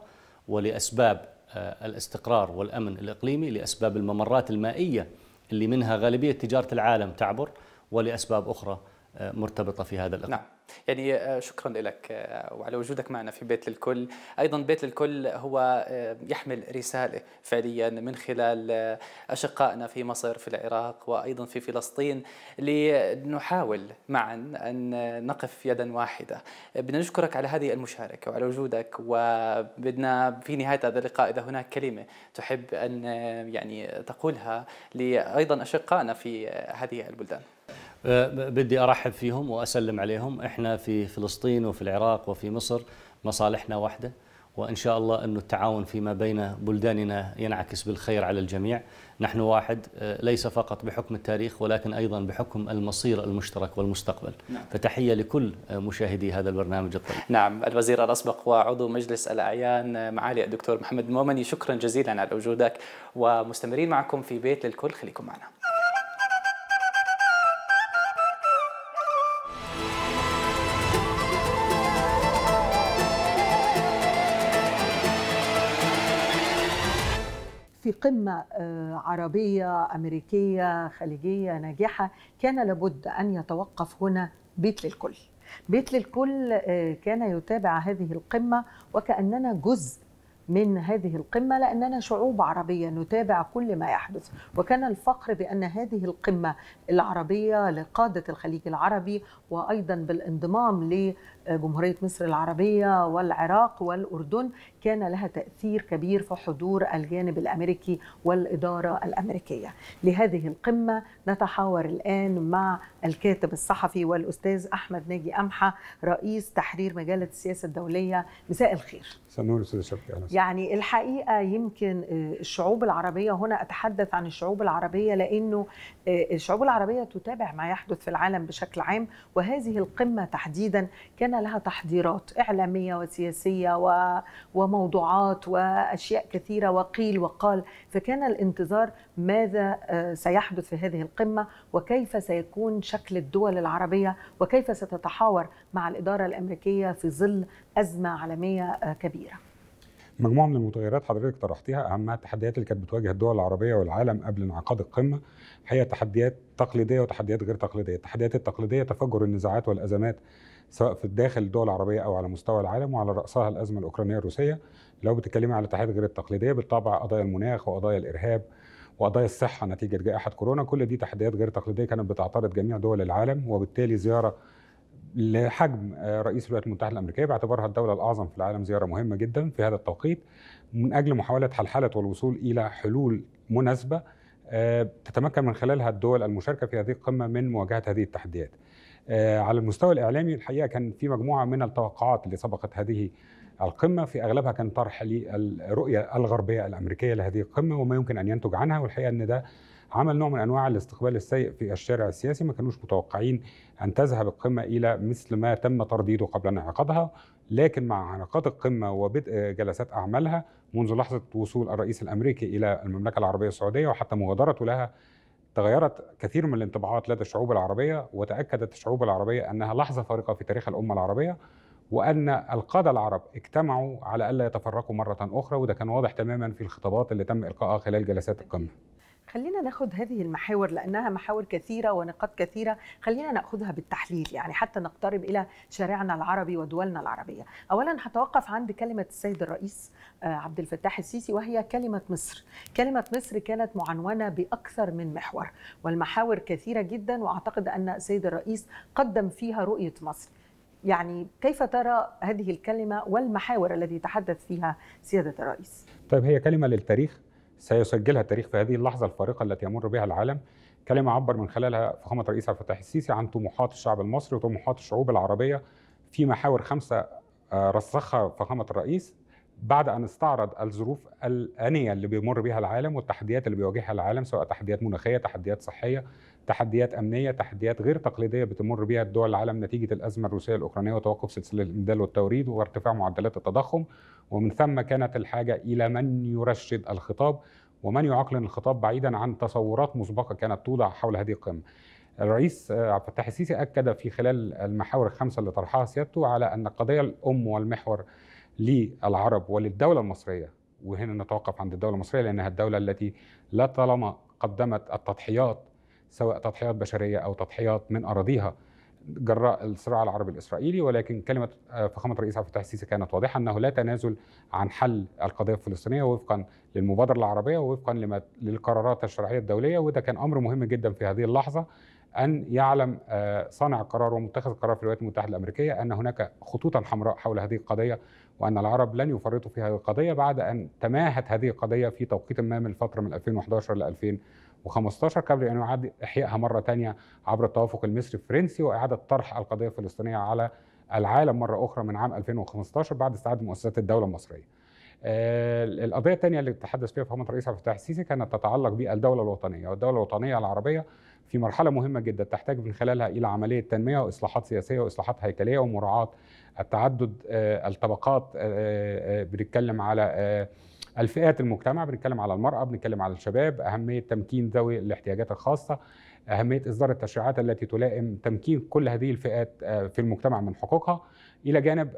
ولأسباب الاستقرار والأمن الإقليمي لأسباب الممرات المائية اللي منها غالبية تجارة العالم تعبر ولأسباب أخرى مرتبطة في هذا الأقليم. نعم. يعني آه، شكرا لك آه، وعلى وجودك معنا في بيت للكل أيضا بيت للكل هو آه، يحمل رسالة فعليا من خلال أشقائنا في مصر في العراق وأيضا في فلسطين لنحاول معا أن نقف يدا واحدة بدنا نشكرك على هذه المشاركة وعلى وجودك وبدنا في نهاية هذا اللقاء إذا هناك كلمة تحب أن يعني تقولها لأيضا أشقائنا في هذه البلدان بدي أرحب فيهم وأسلم عليهم. إحنا في فلسطين وفي العراق وفي مصر مصالحنا واحدة وإن شاء الله إنه التعاون فيما بين بلداننا ينعكس بالخير على الجميع. نحن واحد أه، ليس فقط بحكم التاريخ ولكن أيضا بحكم المصير المشترك والمستقبل. نعم. فتحية لكل مشاهدي هذا البرنامج الطيب. نعم الوزير الأسبق وعضو مجلس الأعيان معالي الدكتور محمد المومني شكرا جزيلا على وجودك ومستمرين معكم في بيت للكل. خليكم معنا. في قمة آه، عربية أمريكية خليجية ناجحة كان لابد أن يتوقف هنا بيت للكل. بيت للكل آه، كان يتابع هذه القمة وكأننا جزء من هذه القمة لأننا شعوب عربية نتابع كل ما يحدث. وكان الفخر بأن هذه القمة العربية لقادة الخليج العربي وأيضا بالانضمام جمهورية مصر العربية والعراق والأردن كان لها تأثير كبير في حضور الجانب الأمريكي والإدارة الأمريكية. لهذه القمة نتحاور الآن مع الكاتب الصحفي والأستاذ أحمد ناجي أمحة رئيس تحرير مجلة السياسة الدولية. مساء الخير. سنور يعني الحقيقة يمكن آه، الشعوب العربية هنا أتحدث عن الشعوب العربية لأنه آه، الشعوب العربية تتابع ما يحدث في العالم بشكل عام وهذه القمة تحديدا كان لها تحضيرات إعلامية وسياسية وموضوعات وأشياء كثيرة وقيل وقال فكان الانتظار ماذا آه، سيحدث في هذه القمة وكيف سيكون شكل الدول العربية وكيف ستتحاور مع الإدارة الأمريكية في ظل أزمة عالمية آه، كبيرة. مجموعة من المتغيرات حضرتك طرحتيها اهمها التحديات اللي كانت بتواجه الدول العربية والعالم قبل انعقاد القمة هي تحديات تقليدية وتحديات غير تقليدية، التحديات التقليدية تفجر النزاعات والأزمات سواء في داخل الدول العربية أو على مستوى العالم وعلى رأسها الأزمة الأوكرانية الروسية. لو بتتكلمي على التحديات غير التقليدية بالطبع قضايا المناخ وقضايا الإرهاب وقضايا الصحة نتيجة جائحه كورونا. كل دي تحديات غير تقليدية كانت بتعترض جميع دول العالم وبالتالي زيارة لحجم آه، رئيس الولايات المتحدة الأمريكية باعتبارها الدولة الأعظم في العالم زيارة مهمة جدا في هذا التوقيت. من أجل محاولة حلحلة والوصول إلى حلول مناسبة آه، تتمكن من خلالها الدول المشاركة في هذه القمة من مواجهة هذه التحديات. آه، على المستوى الإعلامي الحقيقة كان في مجموعة من التوقعات اللي سبقت هذه القمة. في أغلبها كان طرح للرؤية الغربية الأمريكية لهذه القمة وما يمكن أن ينتج عنها. والحقيقة أن ده عمل نوع من أنواع الاستقبال السيء في الشارع السياسي. ما كانوش متوقعين أن تذهب القمة إلى مثل ما تم ترديده قبل انعقادها. لكن مع انعقاد القمة وبدء جلسات أعمالها منذ لحظة وصول الرئيس الأمريكي إلى المملكة العربية السعودية وحتى مغادرته لها تغيرت كثير من الانطباعات لدى الشعوب العربية وتأكدت الشعوب العربية أنها لحظة فارقة في تاريخ الأمة العربية وأن القادة العرب اجتمعوا على ألا يتفرقوا مرة أخرى وده كان واضح تماما في الخطابات اللي تم إلقائها خلال جلسات القمة. خلينا ناخد هذه المحاور لأنها محاور كثيرة ونقاط كثيرة خلينا نأخذها بالتحليل يعني حتى نقترب إلى شارعنا العربي ودولنا العربية. اولا هتوقف عند كلمة السيد الرئيس آه، عبد الفتاح السيسي وهي كلمة مصر. كلمة مصر كانت معنونة بأكثر من محور والمحاور كثيرة جدا وأعتقد أن السيد الرئيس قدم فيها رؤية مصر. يعني كيف ترى هذه الكلمة والمحاور التي تحدث فيها سيادة الرئيس؟ طيب هي كلمة للتاريخ؟ سيسجلها التاريخ في هذه اللحظة الفارقة التي يمر بها العالم. كلمة عبر من خلالها فخامة الرئيس عبد الفتاح السيسي عن طموحات الشعب المصري وطموحات الشعوب العربية في محاور خمسة آه، رسخها فخامة الرئيس بعد أن استعرض الظروف الآنية اللي بيمر بها العالم والتحديات اللي بيواجهها العالم سواء تحديات مناخية، تحديات صحية، تحديات أمنية، تحديات غير تقليدية بتمر بها الدول العالم نتيجة الأزمة الروسية الأوكرانية وتوقف سلسلة الامداد والتوريد وارتفاع معدلات التضخم، ومن ثم كانت الحاجة إلى من يرشد الخطاب ومن يعقلن الخطاب بعيدا عن تصورات مسبقة كانت توضع حول هذه القمة. الرئيس عبد الفتاح السيسي أكد في خلال المحاور الخمسه اللي طرحها سيادته على أن القضية الأم والمحور للعرب وللدولة المصرية وهنا نتوقف عند الدولة المصرية لأنها الدولة التي لا طالما قدمت التضحيات سواء تضحيات بشرية أو تضحيات من أراضيها. جراء الصراع العربي الإسرائيلي ولكن كلمة فخامة الرئيس عبد الفتاح السيسي كانت واضحة أنه لا تنازل عن حل القضية الفلسطينية وفقا للمبادرة العربية ووفقا للقرارات الشرعية الدولية. وده كان أمر مهم جدا في هذه اللحظة أن يعلم صانع القرار ومتخذ القرار في الولايات المتحدة الأمريكية أن هناك خطوطا حمراء حول هذه القضية وأن العرب لن يفرطوا في هذه القضية بعد أن تماهت هذه القضية في توقيت ما من الفترة من 2011 ل 2015 قبل أن يعاد إحيائها مرة ثانية عبر التوافق المصري الفرنسي وإعادة طرح القضية الفلسطينية على العالم مرة أخرى من عام 2015 بعد استعادة مؤسسات الدولة المصرية. القضية الثانية اللي تحدث فيها فخامه الرئيس عبد الفتاح السيسي كانت تتعلق بالدولة الوطنية والدولة الوطنية العربية في مرحلة مهمة جدا تحتاج من خلالها إلى عملية تنمية وإصلاحات سياسية وإصلاحات هيكلية ومراعاة التعدد الطبقات بنتكلم على الفئات المجتمع بنتكلم على المرأة بنتكلم على الشباب أهمية تمكين ذوي الاحتياجات الخاصة أهمية إصدار التشريعات التي تلائم تمكين كل هذه الفئات في المجتمع من حقوقها. إلى جانب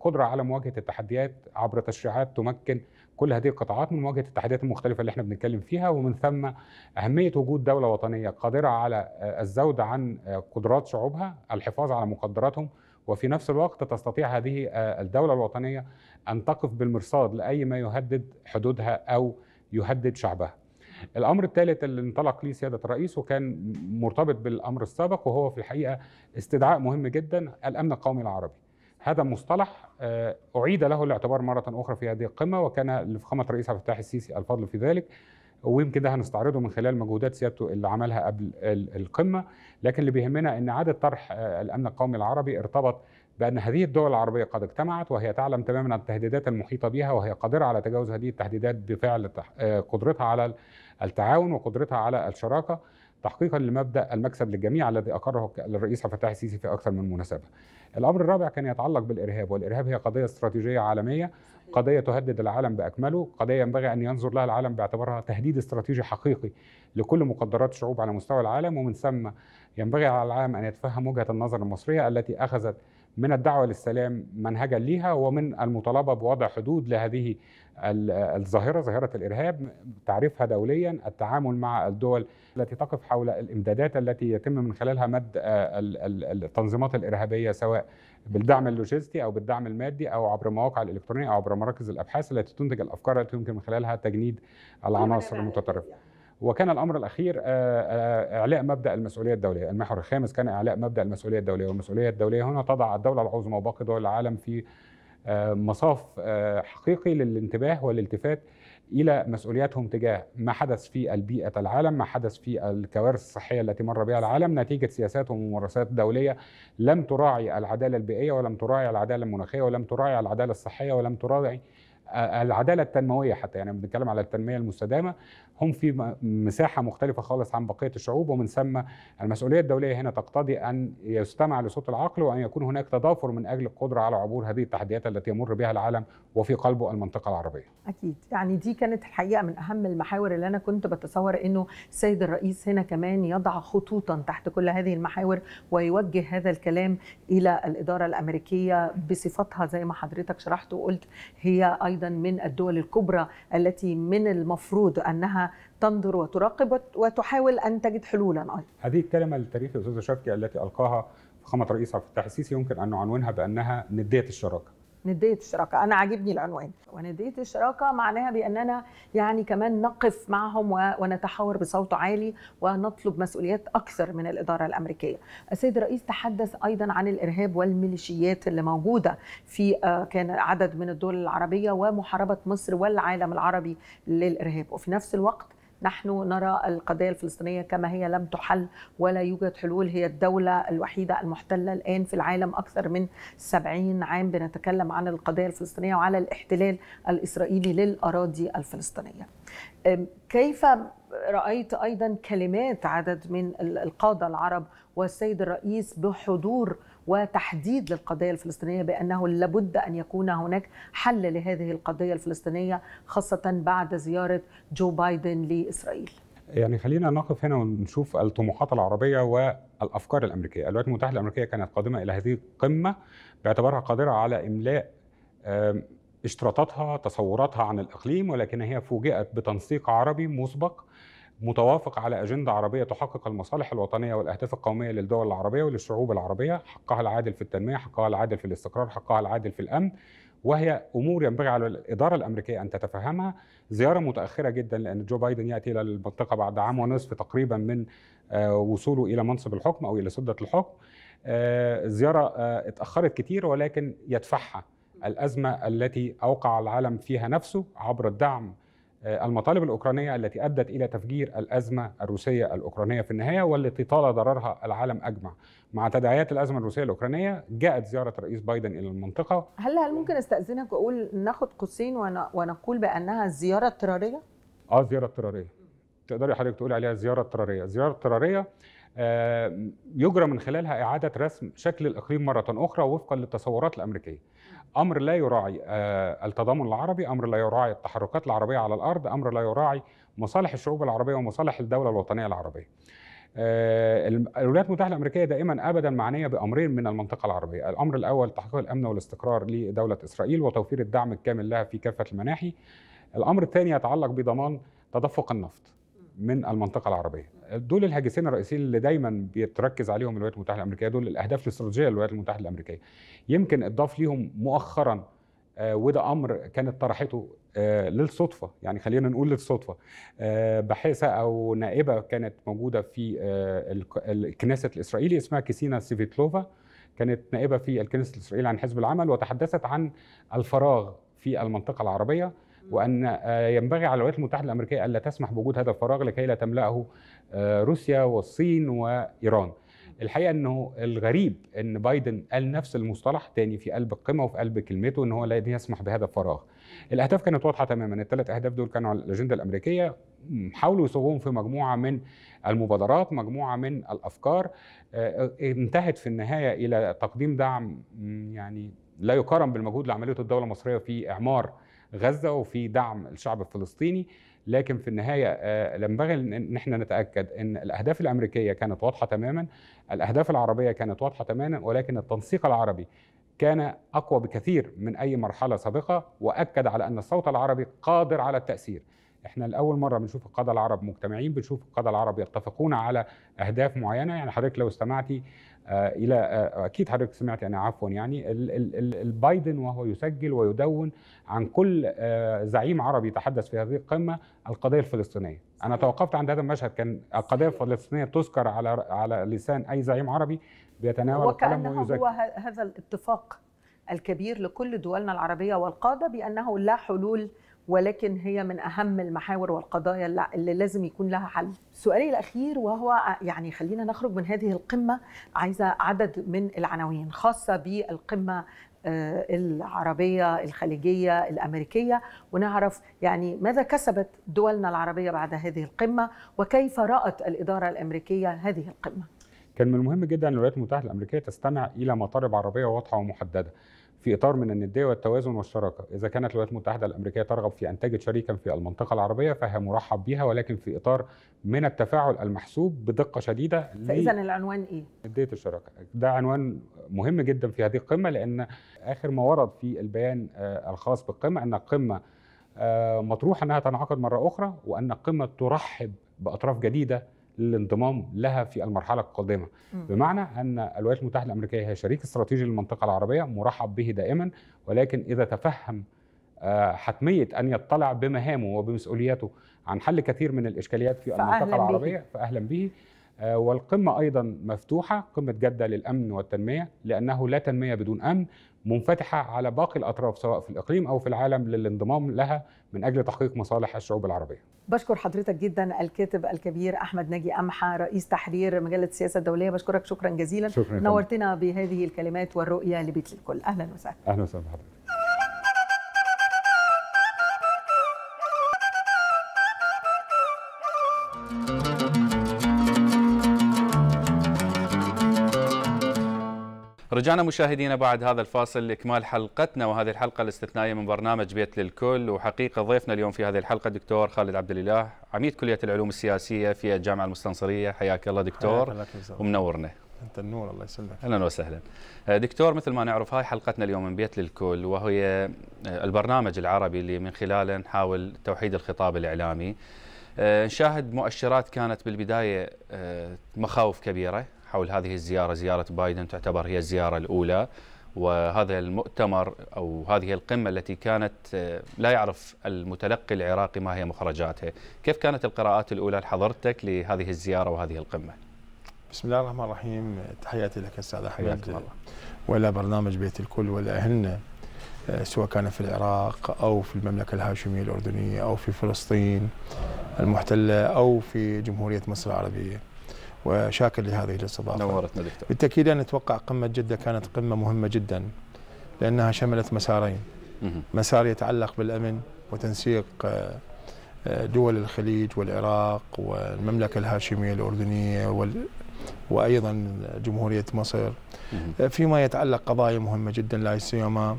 قدرة على مواجهة التحديات عبر تشريعات تمكن كل هذه القطاعات من مواجهة التحديات المختلفة اللي إحنا بنتكلم فيها. ومن ثم أهمية وجود دولة وطنية قادرة على الزود عن قدرات شعوبها الحفاظ على مقدراتهم. وفي نفس الوقت تستطيع هذه الدولة الوطنية أن تقف بالمرصاد لأي ما يهدد حدودها أو يهدد شعبها. الأمر الثالث اللي انطلق ليه سيادة الرئيس وكان مرتبط بالأمر السابق وهو في الحقيقة استدعاء مهم جدا الأمن القومي العربي. هذا مصطلح أعيد له الاعتبار مرة أخرى في هذه القمة وكان لفخامة الرئيس عبد الفتاح السيسي الفضل في ذلك ويمكن ده هنستعرضه من خلال مجهودات سيادته اللي عملها قبل القمة لكن اللي بيهمنا إن إعادة طرح الأمن القومي العربي ارتبط بأن هذه الدول العربية قد اجتمعت وهي تعلم تماما التهديدات المحيطة بها وهي قادرة على تجاوز هذه التهديدات بفعل قدرتها على التعاون وقدرتها على الشراكة تحقيقا لمبدأ المكسب للجميع الذي أقره الرئيس عبد الفتاح السيسي في أكثر من مناسبة. الأمر الرابع كان يتعلق بالإرهاب والإرهاب هي قضية استراتيجية عالمية قضية تهدد العالم بأكمله قضية ينبغي أن ينظر لها العالم باعتبارها تهديد استراتيجي حقيقي لكل مقدرات الشعوب على مستوى العالم ومن ثم ينبغي على العالم أن يتفهم وجهة النظر المصرية التي أخذت من الدعوة للسلام منهجا ليها ومن المطالبة بوضع حدود لهذه الظاهرة ظاهرة الإرهاب تعريفها دوليا التعامل مع الدول التي تقف حول الإمدادات التي يتم من خلالها مد التنظيمات الإرهابية سواء بالدعم اللوجستي أو بالدعم المادي أو عبر المواقع الإلكترونية أو عبر مراكز الأبحاث التي تنتج الأفكار التي يمكن من خلالها تجنيد العناصر المتطرفة. وكان الأمر الأخير إعلاء مبدأ المسؤولية الدولية، المحور الخامس كان إعلاء مبدأ المسؤولية الدولية، والمسؤولية الدولية هنا تضع الدولة العظمى وباقي دول العالم في مصاف حقيقي للانتباه والالتفات إلى مسؤولياتهم تجاه ما حدث في البيئة العالم، ما حدث في الكوارث الصحية التي مر بها العالم. نتيجة سياسات وممارسات دولية لم تراعي العدالة البيئية ولم تراعي العدالة المناخية ولم تراعي العدالة الصحية ولم تراعي العدالة التنموية حتى. يعني بنتكلم على التنمية المستدامة. هم في مساحة مختلفة خالص عن بقية الشعوب ومن ثم المسؤولية الدولية هنا تقتضي أن يستمع لصوت العقل وأن يكون هناك تضافر من أجل القدرة على عبور هذه التحديات التي يمر بها العالم وفي قلبه المنطقة العربية. أكيد يعني دي كانت الحقيقة من أهم المحاور اللي أنا كنت بتصور إنه السيد الرئيس هنا كمان يضع خطوطا تحت كل هذه المحاور ويوجه هذا الكلام إلى الإدارة الأمريكية بصفتها زي ما حضرتك شرحت وقلت هي أيضا من الدول الكبرى التي من المفروض أنها تنظر وتراقب وتحاول أن تجد حلولا أيضا. هذه الكلمة التاريخيه أستاذة شفكي التي ألقاها فخامة الرئيس عبد الفتاح السيسي يمكن أن نعنونها بأنها ندية الشراكة. ندية الشراكة أنا عاجبني العنوان وندية الشراكة معناها بأننا يعني كمان نقف معهم ونتحاور بصوت عالي ونطلب مسؤوليات أكثر من الإدارة الأمريكية السيد الرئيس تحدث أيضا عن الإرهاب والميليشيات اللي موجودة في كان عدد من الدول العربية ومحاربة مصر والعالم العربي للإرهاب وفي نفس الوقت نحن نرى القضية الفلسطينية كما هي لم تحل ولا يوجد حلول. هي الدولة الوحيدة المحتلة الآن في العالم أكثر من 70 عام بنتكلم عن القضية الفلسطينية وعلى الاحتلال الإسرائيلي للأراضي الفلسطينية. كيف رأيت أيضا كلمات عدد من القادة العرب والسيد الرئيس بحضور وتحديد للقضية الفلسطينية بأنه لابد أن يكون هناك حل لهذه القضية الفلسطينية خاصة بعد زيارة جو بايدن لإسرائيل. يعني خلينا نقف هنا ونشوف الطموحات العربية والأفكار الأمريكية. الولايات المتحدة الأمريكية كانت قادمة إلى هذه القمة باعتبارها قادرة على إملاء اشتراطاتها تصوراتها عن الإقليم ولكن هي فوجئت بتنسيق عربي مسبق متوافق على أجندة عربية تحقق المصالح الوطنية والأهداف القومية للدول العربية وللشعوب العربية حقها العادل في التنمية حقها العادل في الاستقرار حقها العادل في الأمن وهي أمور ينبغي على الإدارة الأمريكية أن تتفهمها. زيارة متأخرة جدا لأن جو بايدن يأتي إلى المنطقة بعد عام ونصف تقريبا من آه، وصوله إلى منصب الحكم أو إلى سدة الحكم. آه، زيارة آه، اتأخرت كتير ولكن يدفعها الأزمة التي أوقع العالم فيها نفسه عبر الدعم المطالب الأوكرانية التي أدت إلى تفجير الأزمة الروسية الأوكرانية في النهاية والتي طال ضررها العالم أجمع. مع تداعيات الأزمة الروسية الأوكرانية جاءت زيارة الرئيس بايدن إلى المنطقة. هل هل ممكن أستأذنك وأقول ناخد قوسين ونقول بأنها زيارة اضطراريه؟ آه زيارة اضطراريه. تقدري حضرتك تقولي عليها زيارة اضطراريه، زيارة اضطراريه يجرى من خلالها إعادة رسم شكل الإقليم مرة أخرى وفقا للتصورات الأمريكية. أمر لا يراعي آه، التضامن العربي، أمر لا يراعي التحركات العربية على الأرض، أمر لا يراعي مصالح الشعوب العربية ومصالح الدولة الوطنية العربية. آه، الولايات المتحدة الأمريكية دائما ابدا معنية بأمرين من المنطقة العربية، الأمر الأول تحقيق الأمن والاستقرار لدولة إسرائيل وتوفير الدعم الكامل لها في كافة المناحي. الأمر الثاني يتعلق بضمان تدفق النفط من المنطقة العربية. دول الهاجسين الرئيسيين اللي دايما بيتركز عليهم الولايات المتحدة الأمريكية دول الأهداف الاستراتيجية للولايات المتحدة الأمريكية. يمكن اضاف ليهم مؤخرا آه وده أمر كانت طرحته آه للصدفة. يعني خلينا نقول للصدفة. آه باحثه أو نائبة كانت موجودة في الكنيست الاسرائيلي اسمها كسينيا سفيتلوفا. كانت نائبة في الكنيست الاسرائيلي عن حزب العمل وتحدثت عن الفراغ في المنطقة العربية. وأن ينبغي على الولايات المتحدة الأمريكية ألا تسمح بوجود هذا الفراغ لكي لا تملأه روسيا والصين وإيران. الحقيقة إنه الغريب إن بايدن قال نفس المصطلح تاني في قلب القمة وفي قلب كلمته إن هو لا يسمح بهذا الفراغ. الأهداف كانت واضحة تماما، الثلاث أهداف دول كانوا على الأجندة الأمريكية حاولوا يصوغوهم في مجموعة من المبادرات، مجموعة من الأفكار انتهت في النهاية إلى تقديم دعم يعني لا يقارن بالمجهود اللي عملته الدولة المصرية في إعمار غزة وفي دعم الشعب الفلسطيني لكن في النهاية ينبغي إن إحنا نتأكد إن الأهداف الأمريكية كانت واضحة تماما الأهداف العربية كانت واضحة تماما ولكن التنسيق العربي كان أقوى بكثير من أي مرحلة سابقة وأكد على أن الصوت العربي قادر على التأثير. إحنا لأول مرة بنشوف القادة العرب مجتمعين بنشوف القادة العرب يتفقون على أهداف معينة. يعني حضرتك لو استمعتي آه إلى آه أكيد حضرتك سمعتي أنا عفوا يعني البايدن وهو يسجل ويدون عن كل آه زعيم عربي يتحدث في هذه القمة القضية الفلسطينية. أنا توقفت عند هذا المشهد. كان القضية الفلسطينية تذكر على على لسان أي زعيم عربي بيتناول وكأنه هو هذا الاتفاق الكبير لكل دولنا العربية والقادة بأنه لا حلول ولكن هي من أهم المحاور والقضايا اللي لازم يكون لها حل. سؤالي الأخير وهو يعني خلينا نخرج من هذه القمة عايزة عدد من العناوين خاصة بالقمة العربية الخليجية الأمريكية ونعرف يعني ماذا كسبت دولنا العربية بعد هذه القمة وكيف رأت الإدارة الأمريكية هذه القمة. كان من المهم جدا إن الولايات المتحدة الأمريكية تستمع إلى مطالب عربية واضحة ومحددة. في إطار من الندية والتوازن والشراكة، إذا كانت الولايات المتحدة الأمريكية ترغب في أن تجد شريكا في المنطقة العربية فهي مرحب بها ولكن في إطار من التفاعل المحسوب بدقة شديدة فاذا العنوان إيه؟ ندية الشراكة، ده عنوان مهم جدا في هذه القمة لأن آخر ما ورد في البيان الخاص بالقمة أن القمه مطروح أنها تنعقد مرة أخرى وأن القمه ترحب بأطراف جديدة للانضمام لها في المرحلة القادمة. م. بمعنى أن الولايات المتحدة الأمريكية هي شريك استراتيجي للمنطقة العربية مرحب به دائما ولكن إذا تفهم حتمية أن يطلع بمهامه وبمسؤولياته عن حل كثير من الإشكاليات في المنطقة العربية فاهلا به. والقمة أيضا مفتوحة قمة جدة للأمن والتنمية لأنه لا تنمية بدون أمن منفتحة على باقي الأطراف سواء في الإقليم أو في العالم للانضمام لها من أجل تحقيق مصالح الشعوب العربية. بشكر حضرتك جدا الكاتب الكبير أحمد ناجي امحى رئيس تحرير مجلة السياسة الدولية بشكرك شكرا جزيلا شكرا نورتنا بهذه الكلمات والرؤية لبيت الكل أهلا وسهلا. أهلا وسهلا بحضرتك. رجعنا مشاهدينا بعد هذا الفاصل لإكمال حلقتنا وهذه الحلقة الاستثنائية من برنامج بيت للكل. وحقيقة ضيفنا اليوم في هذه الحلقة دكتور خالد عبد الإله عميد كلية العلوم السياسية في الجامعة المستنصرية. حياك الله دكتور. ومنورنا. أنت النور الله يسلمك. أهلا وسهلا. آه، دكتور مثل ما نعرف هاي حلقتنا اليوم من بيت للكل وهي آه، البرنامج العربي اللي من خلاله نحاول توحيد الخطاب الإعلامي. آه، نشاهد مؤشرات كانت بالبداية مخاوف كبيرة. حول هذه الزيارة. زيارة بايدن تعتبر هي الزيارة الأولى وهذا المؤتمر أو هذه القمة التي كانت لا يعرف المتلقي العراقي ما هي مخرجاتها، كيف كانت القراءات الأولى؟ لحضرتك لهذه الزيارة وهذه القمة؟ بسم الله الرحمن الرحيم. تحياتي لك أستاذ أحمد. والى برنامج بيت الكل ولاهلنا آه، سواء كان في العراق أو في المملكة الهاشمية الأردنية أو في فلسطين المحتلة أو في جمهورية مصر العربية. وشاكر لهذه الاستضافة. نورتنا دكتور. بالتأكيد أنا أتوقع قمة جدة كانت قمة مهمة جدا لأنها شملت مسارين. مسار يتعلق بالأمن وتنسيق آه، آه، دول الخليج والعراق والمملكة الهاشمية الأردنية وأيضا جمهورية مصر. فيما يتعلق قضايا مهمة جدا لا سيما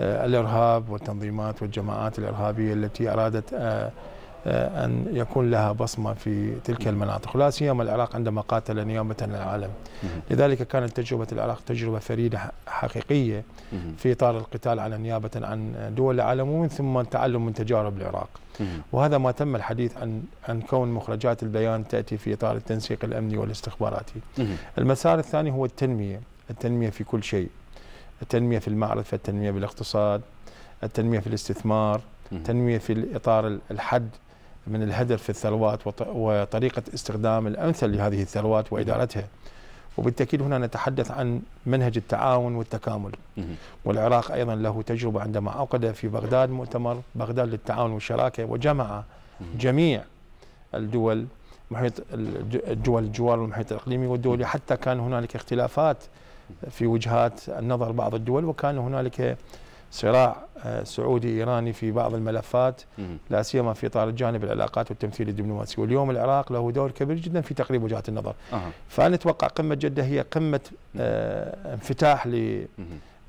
آه، الإرهاب والتنظيمات والجماعات الإرهابية التي أرادت آه، أن يكون لها بصمة في تلك المناطق لا سيما العراق عندما قاتل نيابة عن العالم. لذلك كانت تجربة العراق تجربة فريدة حقيقية في إطار القتال على نيابة عن دول العالم ومن ثم التعلم من تجارب العراق. وهذا ما تم الحديث عن عن كون مخرجات البيان تأتي في إطار التنسيق الأمني والاستخباراتي. المسار الثاني هو التنمية، التنمية في كل شيء. التنمية في المعرفة، التنمية بالاقتصاد، التنمية في الاستثمار، التنمية في الإطار الحد من الهدر في الثروات وطريقة استخدام الأمثل لهذه الثروات وإدارتها. وبالتأكيد هنا نتحدث عن منهج التعاون والتكامل. والعراق أيضا له تجربة عندما عقد في بغداد مؤتمر بغداد للتعاون والشراكة وجمع جميع الدول محيط الدول الجوار المحيط الإقليمي والدولي. حتى كان هنالك اختلافات في وجهات النظر بعض الدول وكان هنالك صراع آه، سعودي إيراني في بعض الملفات لا سيما في إطار الجانب العلاقات والتمثيل الدبلوماسي. واليوم العراق له دور كبير جدا في تقريب وجهات النظر. أه. فانا أتوقع قمة جدة هي قمة آه انفتاح ل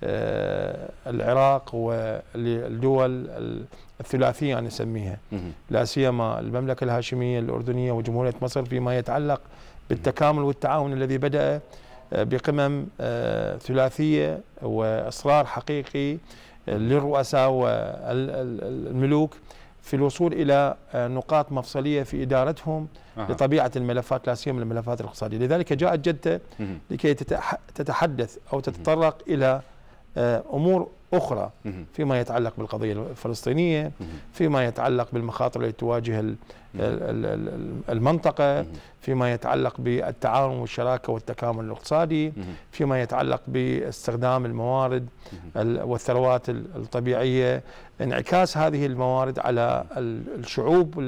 آه العراق وللدول الثلاثية أنا أسميها. لا سيما المملكة الهاشمية الأردنية وجمهورية مصر فيما يتعلق بالتكامل والتعاون الذي بدأ آه، بقمم آه، ثلاثية وإصرار حقيقي للرؤساء والملوك في الوصول إلى نقاط مفصلية في إدارتهم أه. لطبيعة الملفات لا سيما الملفات الاقتصادية، لذلك جاءت جدة لكي تتحدث أو تتطرق إلى آه، أمور أخرى فيما يتعلق بالقضية الفلسطينية، فيما يتعلق بالمخاطر التي تواجه المنطقة، فيما يتعلق بالتعاون والشراكة والتكامل الاقتصادي، فيما يتعلق باستخدام الموارد والثروات الطبيعية، انعكاس هذه الموارد على الشعوب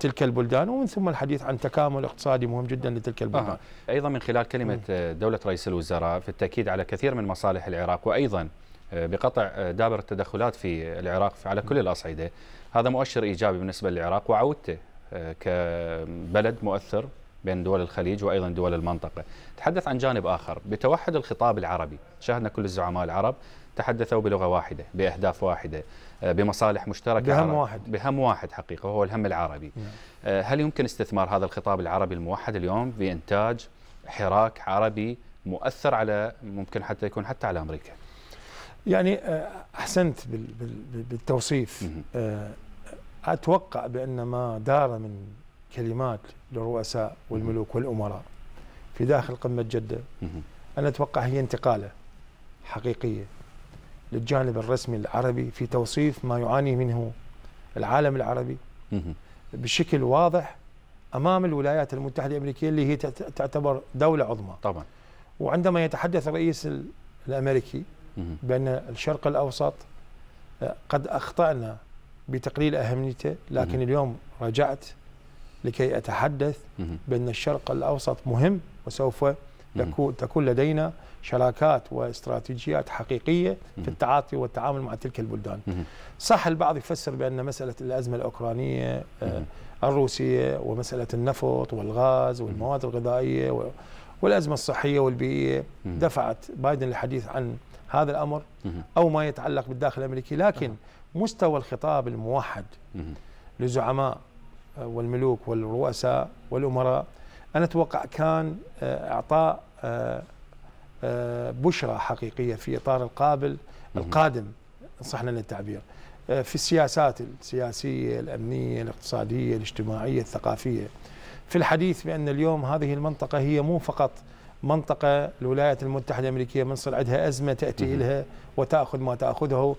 تلك البلدان ومن ثم الحديث عن تكامل اقتصادي مهم جدا لتلك البلدان. آه. أيضا من خلال كلمة دولة رئيس الوزراء في التأكيد على كثير من مصالح العراق وأيضا آه، بقطع آه، دابر التدخلات في العراق على كل الأصعدة، هذا مؤشر إيجابي بالنسبة للعراق وعودته آه، كبلد مؤثر بين دول الخليج وأيضا دول المنطقة. تحدث عن جانب آخر بتوحد الخطاب العربي، شاهدنا كل الزعماء العرب تحدثوا بلغة واحدة، بأهداف واحدة، بمصالح مشتركة بهم واحد بهم واحد حقيقة وهو الهم العربي. نعم. هل يمكن استثمار هذا الخطاب العربي الموحد اليوم بانتاج حراك عربي مؤثر على ممكن حتى يكون حتى على أمريكا؟ يعني آه، أحسنت بالتوصيف. آه، أتوقع بأن ما دار من كلمات للرؤساء والملوك والأمراء في داخل قمة جدة أنا أتوقع هي انتقالة حقيقية للجانب الرسمي العربي في توصيف ما يعاني منه العالم العربي بشكل واضح أمام الولايات المتحدة الأمريكية اللي هي تعتبر دولة عظمى. طبعا. وعندما يتحدث الرئيس الأمريكي بأن الشرق الأوسط آه، قد أخطأنا بتقليل أهميته لكن اليوم رجعت لكي أتحدث بأن الشرق الأوسط مهم وسوف تكون لدينا شراكات واستراتيجيات حقيقية في التعاطي والتعامل مع تلك البلدان. صح البعض يفسر بأن مسألة الأزمة الأوكرانية آه، الروسية ومسألة النفط والغاز والمواد الغذائية والأزمة الصحية والبيئية. دفعت بايدن للحديث عن هذا الأمر أو ما يتعلق بالداخل الأمريكي لكن مستوى الخطاب الموحد لزعماء والملوك والرؤساء والأمراء أنا أتوقع كان آه، إعطاء آه، آه، بشرى حقيقية في إطار القابل القادم إن صح لنا التعبير آه، في السياسات السياسية الأمنية الاقتصادية الاجتماعية الثقافية. في الحديث بأن اليوم هذه المنطقة هي مو فقط منطقة الولايات المتحدة الأمريكية مصر عندها أزمة تأتي لها وتأخذ ما تأخذه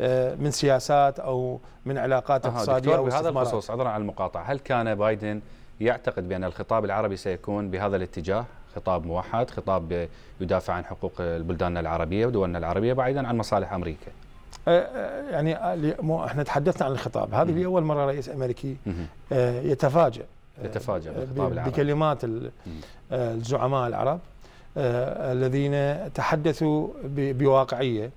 آه، من سياسات أو من علاقات اقتصادية أو بهذا الخصوص عذرا على المقاطعة. هل كان بايدن يعتقد بأن الخطاب العربي سيكون بهذا الاتجاه؟ خطاب موحد خطاب يدافع عن حقوق البلدان العربية ودولنا العربية بعيدا عن مصالح أمريكا. يعني إحنا تحدثنا عن الخطاب. هذه لأول مرة رئيس أمريكي يتفاجأ. يتفاجأ بالخطاب العربي بكلمات الزعماء العرب آه، الذين تحدثوا بواقعية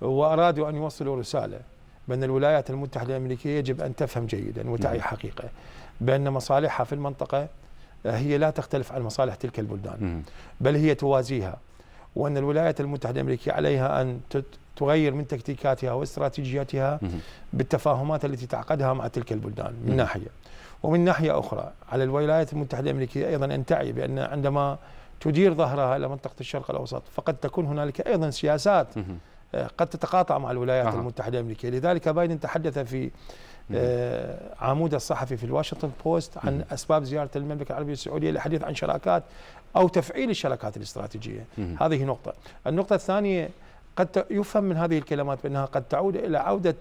وأرادوا أن يوصلوا رسالة بأن الولايات المتحدة الأمريكية يجب أن تفهم جيدا وتعي حقيقة بأن مصالحها في المنطقة آه، هي لا تختلف عن مصالح تلك البلدان بل هي توازيها وأن الولايات المتحدة الأمريكية عليها أن تغير من تكتيكاتها وإستراتيجياتها بالتفاهمات التي تعقدها مع تلك البلدان من ناحية. ومن ناحية أخرى على الولايات المتحدة الأمريكية أيضا أن تعي بأن عندما تدير ظهرها إلى منطقة الشرق الأوسط فقد تكون هنالك أيضا سياسات آه، قد تتقاطع مع الولايات أه. المتحدة الأمريكية. لذلك بايدن تحدث في آه، عمود الصحفي في الواشنطن بوست عن أسباب زيارة المملكة العربية السعودية للحديث عن شراكات أو تفعيل الشراكات الاستراتيجية. هذه نقطة. النقطة الثانية قد يفهم من هذه الكلمات بأنها قد تعود إلى عودة آه،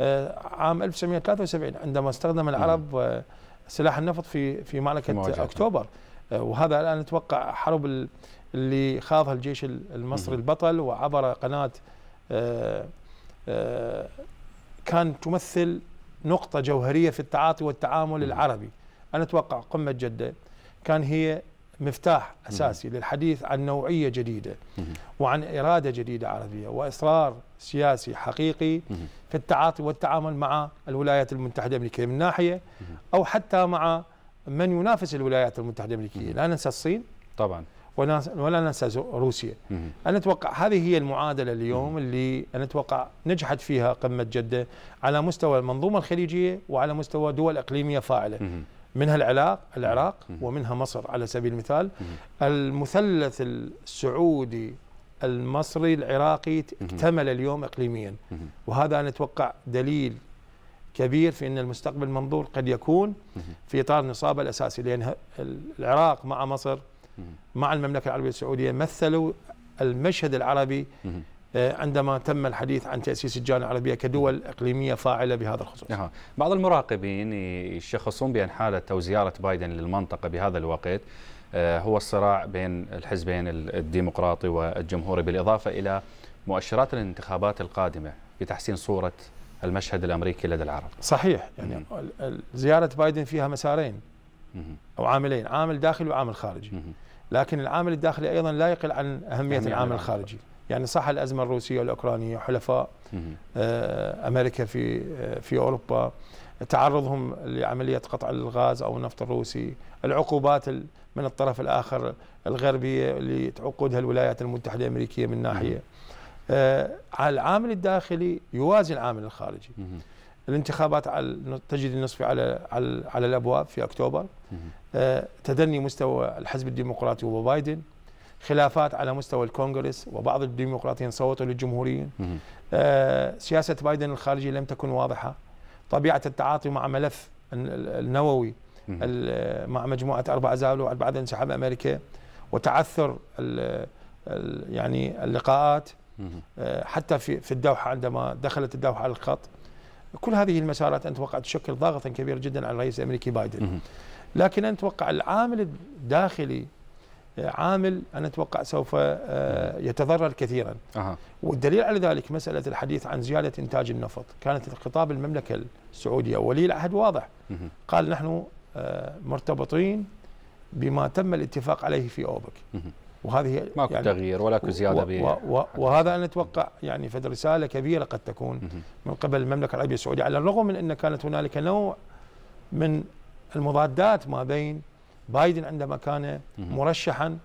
عام 1973 عندما استخدم العرب آه، سلاح النفط في في معركة أكتوبر. آه، وهذا الآن نتوقع حرب اللي خاضها الجيش المصري البطل وعبر قناة كان تمثل نقطة جوهرية في التعاطي والتعامل العربي. أنا أتوقع قمة جدة كان هي مفتاح أساسي للحديث عن نوعية جديدة وعن إرادة جديدة عربية وإصرار سياسي حقيقي في التعاطي والتعامل مع الولايات المتحدة الأمريكية من ناحية أو حتى مع من ينافس الولايات المتحدة الأمريكية. لا ننسى الصين طبعا. ولا ننسى روسيا. أنا أتوقع هذه هي المعادلة اليوم اللي أنا أتوقع نجحت فيها قمة جدة على مستوى المنظومة الخليجية وعلى مستوى دول إقليمية فاعلة. منها العراق العراق ومنها مصر على سبيل المثال. المثلث السعودي المصري العراقي اكتمل اليوم اقليميا. وهذا أنا أتوقع دليل كبير في أن المستقبل منظور قد يكون في إطار النصاب الأساسي لأن العراق مع مصر مع المملكة العربية السعودية مثلوا المشهد العربي آه، عندما تم الحديث عن تأسيس الجامعة العربية كدول إقليمية فاعلة بهذا الخصوص. أه. بعض المراقبين يشخصون بأن حالة أو زيارة بايدن للمنطقة بهذا الوقت هو الصراع بين الحزبين الديمقراطي والجمهوري بالإضافة إلى مؤشرات الانتخابات القادمة بتحسين صورة المشهد الأمريكي لدى العرب. صحيح يعني زيارة بايدن فيها مسارين أو عاملين عامل داخلي وعامل خارجي. لكن العامل الداخلي أيضا لا يقل عن أهمية العامل الخارجي. يعني صح الأزمة الروسية والأوكرانية حلفاء آه، أمريكا في آه، في أوروبا تعرضهم لعملية قطع الغاز أو النفط الروسي العقوبات من الطرف الآخر الغربيه اللي تعقدها الولايات المتحدة الأمريكية من ناحية. آه العامل الداخلي يوازي العامل الخارجي. الانتخابات على تجد النصف على على, على الأبواب في أكتوبر. آه تدني مستوى الحزب الديمقراطي وبايدن خلافات على مستوى الكونغرس وبعض الديمقراطيين صوتوا للجمهوريين. آه سياسة بايدن الخارجية لم تكن واضحة. طبيعة التعاطي مع ملف النووي مع مجموعة أربع أزالو بعد انسحاب أمريكا وتعثر ال ال يعني اللقاءات آه حتى في في الدوحة عندما دخلت الدوحة على الخط. كل هذه المسارات أنا أتوقع تشكل ضغطا كبيرا جدا على الرئيس الأمريكي بايدن. لكن أنا أتوقع العامل الداخلي عامل أنا أتوقع سوف آه، يتضرر كثيرا. أه. والدليل على ذلك مسألة الحديث عن زيادة إنتاج النفط. كانت خطاب المملكة السعودية ولي العهد واضح. قال نحن آه، مرتبطين بما تم الاتفاق عليه في أوبك. وهذه ماكو يعني تغيير ولا زيادة و و وهذا أنا أتوقع يعني فد رسالة كبيرة قد تكون من قبل المملكة العربية السعودية على الرغم من إن كانت هنالك نوع من المضادات ما بين بايدن عندما كان مرشحا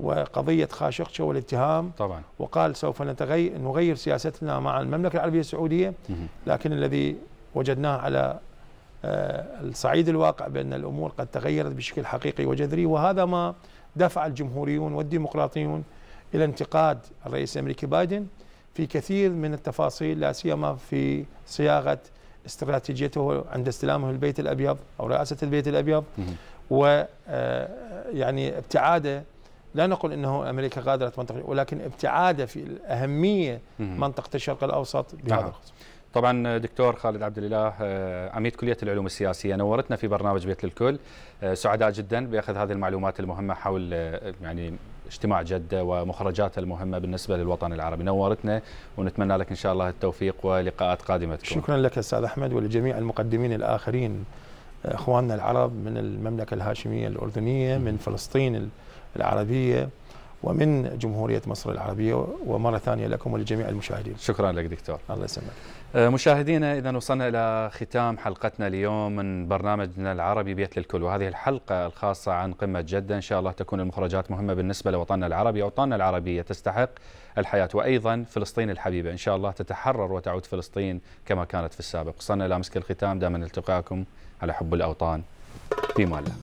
وقضية خاشقشة والاتهام طبعا. وقال سوف نتغير نغير سياستنا مع المملكة العربية السعودية لكن الذي وجدناه على الصعيد الواقع بأن الأمور قد تغيرت بشكل حقيقي وجذري وهذا ما دفع الجمهوريون والديمقراطيون إلى انتقاد الرئيس الأمريكي بايدن في كثير من التفاصيل لا سيما في صياغة استراتيجيته عند استلامه البيت الأبيض أو رئاسة البيت الأبيض. و يعني ابتعاده لا نقول إنه أمريكا غادرت منطقة ولكن ابتعاده في الأهمية منطقة الشرق الأوسط بهذا آه. طبعا دكتور خالد عبد الإله عميد كلية العلوم السياسية نورتنا في برنامج بيت للكل سعداء جدا بأخذ هذه المعلومات المهمة حول يعني اجتماع جده ومخرجاتها المهمة بالنسبة للوطن العربي نورتنا ونتمنى لك إن شاء الله التوفيق ولقاءات قادمه تكون. شكرا لك أستاذ أحمد ولجميع المقدمين الآخرين إخواننا العرب من المملكة الهاشمية الأردنية من فلسطين العربية ومن جمهورية مصر العربية ومرة ثانية لكم ولجميع المشاهدين. شكرا لك دكتور. الله يسلمك. مشاهدينا إذا وصلنا إلى ختام حلقتنا اليوم من برنامجنا العربي بيت للكل. وهذه الحلقة الخاصة عن قمة جدة إن شاء الله تكون المخرجات مهمة بالنسبة لوطننا العربي أوطاننا العربية تستحق الحياة. وأيضا فلسطين الحبيبة إن شاء الله تتحرر وتعود فلسطين كما كانت في السابق. وصلنا إلى مسك الختام دائما التقاكم على حب الأوطان في الله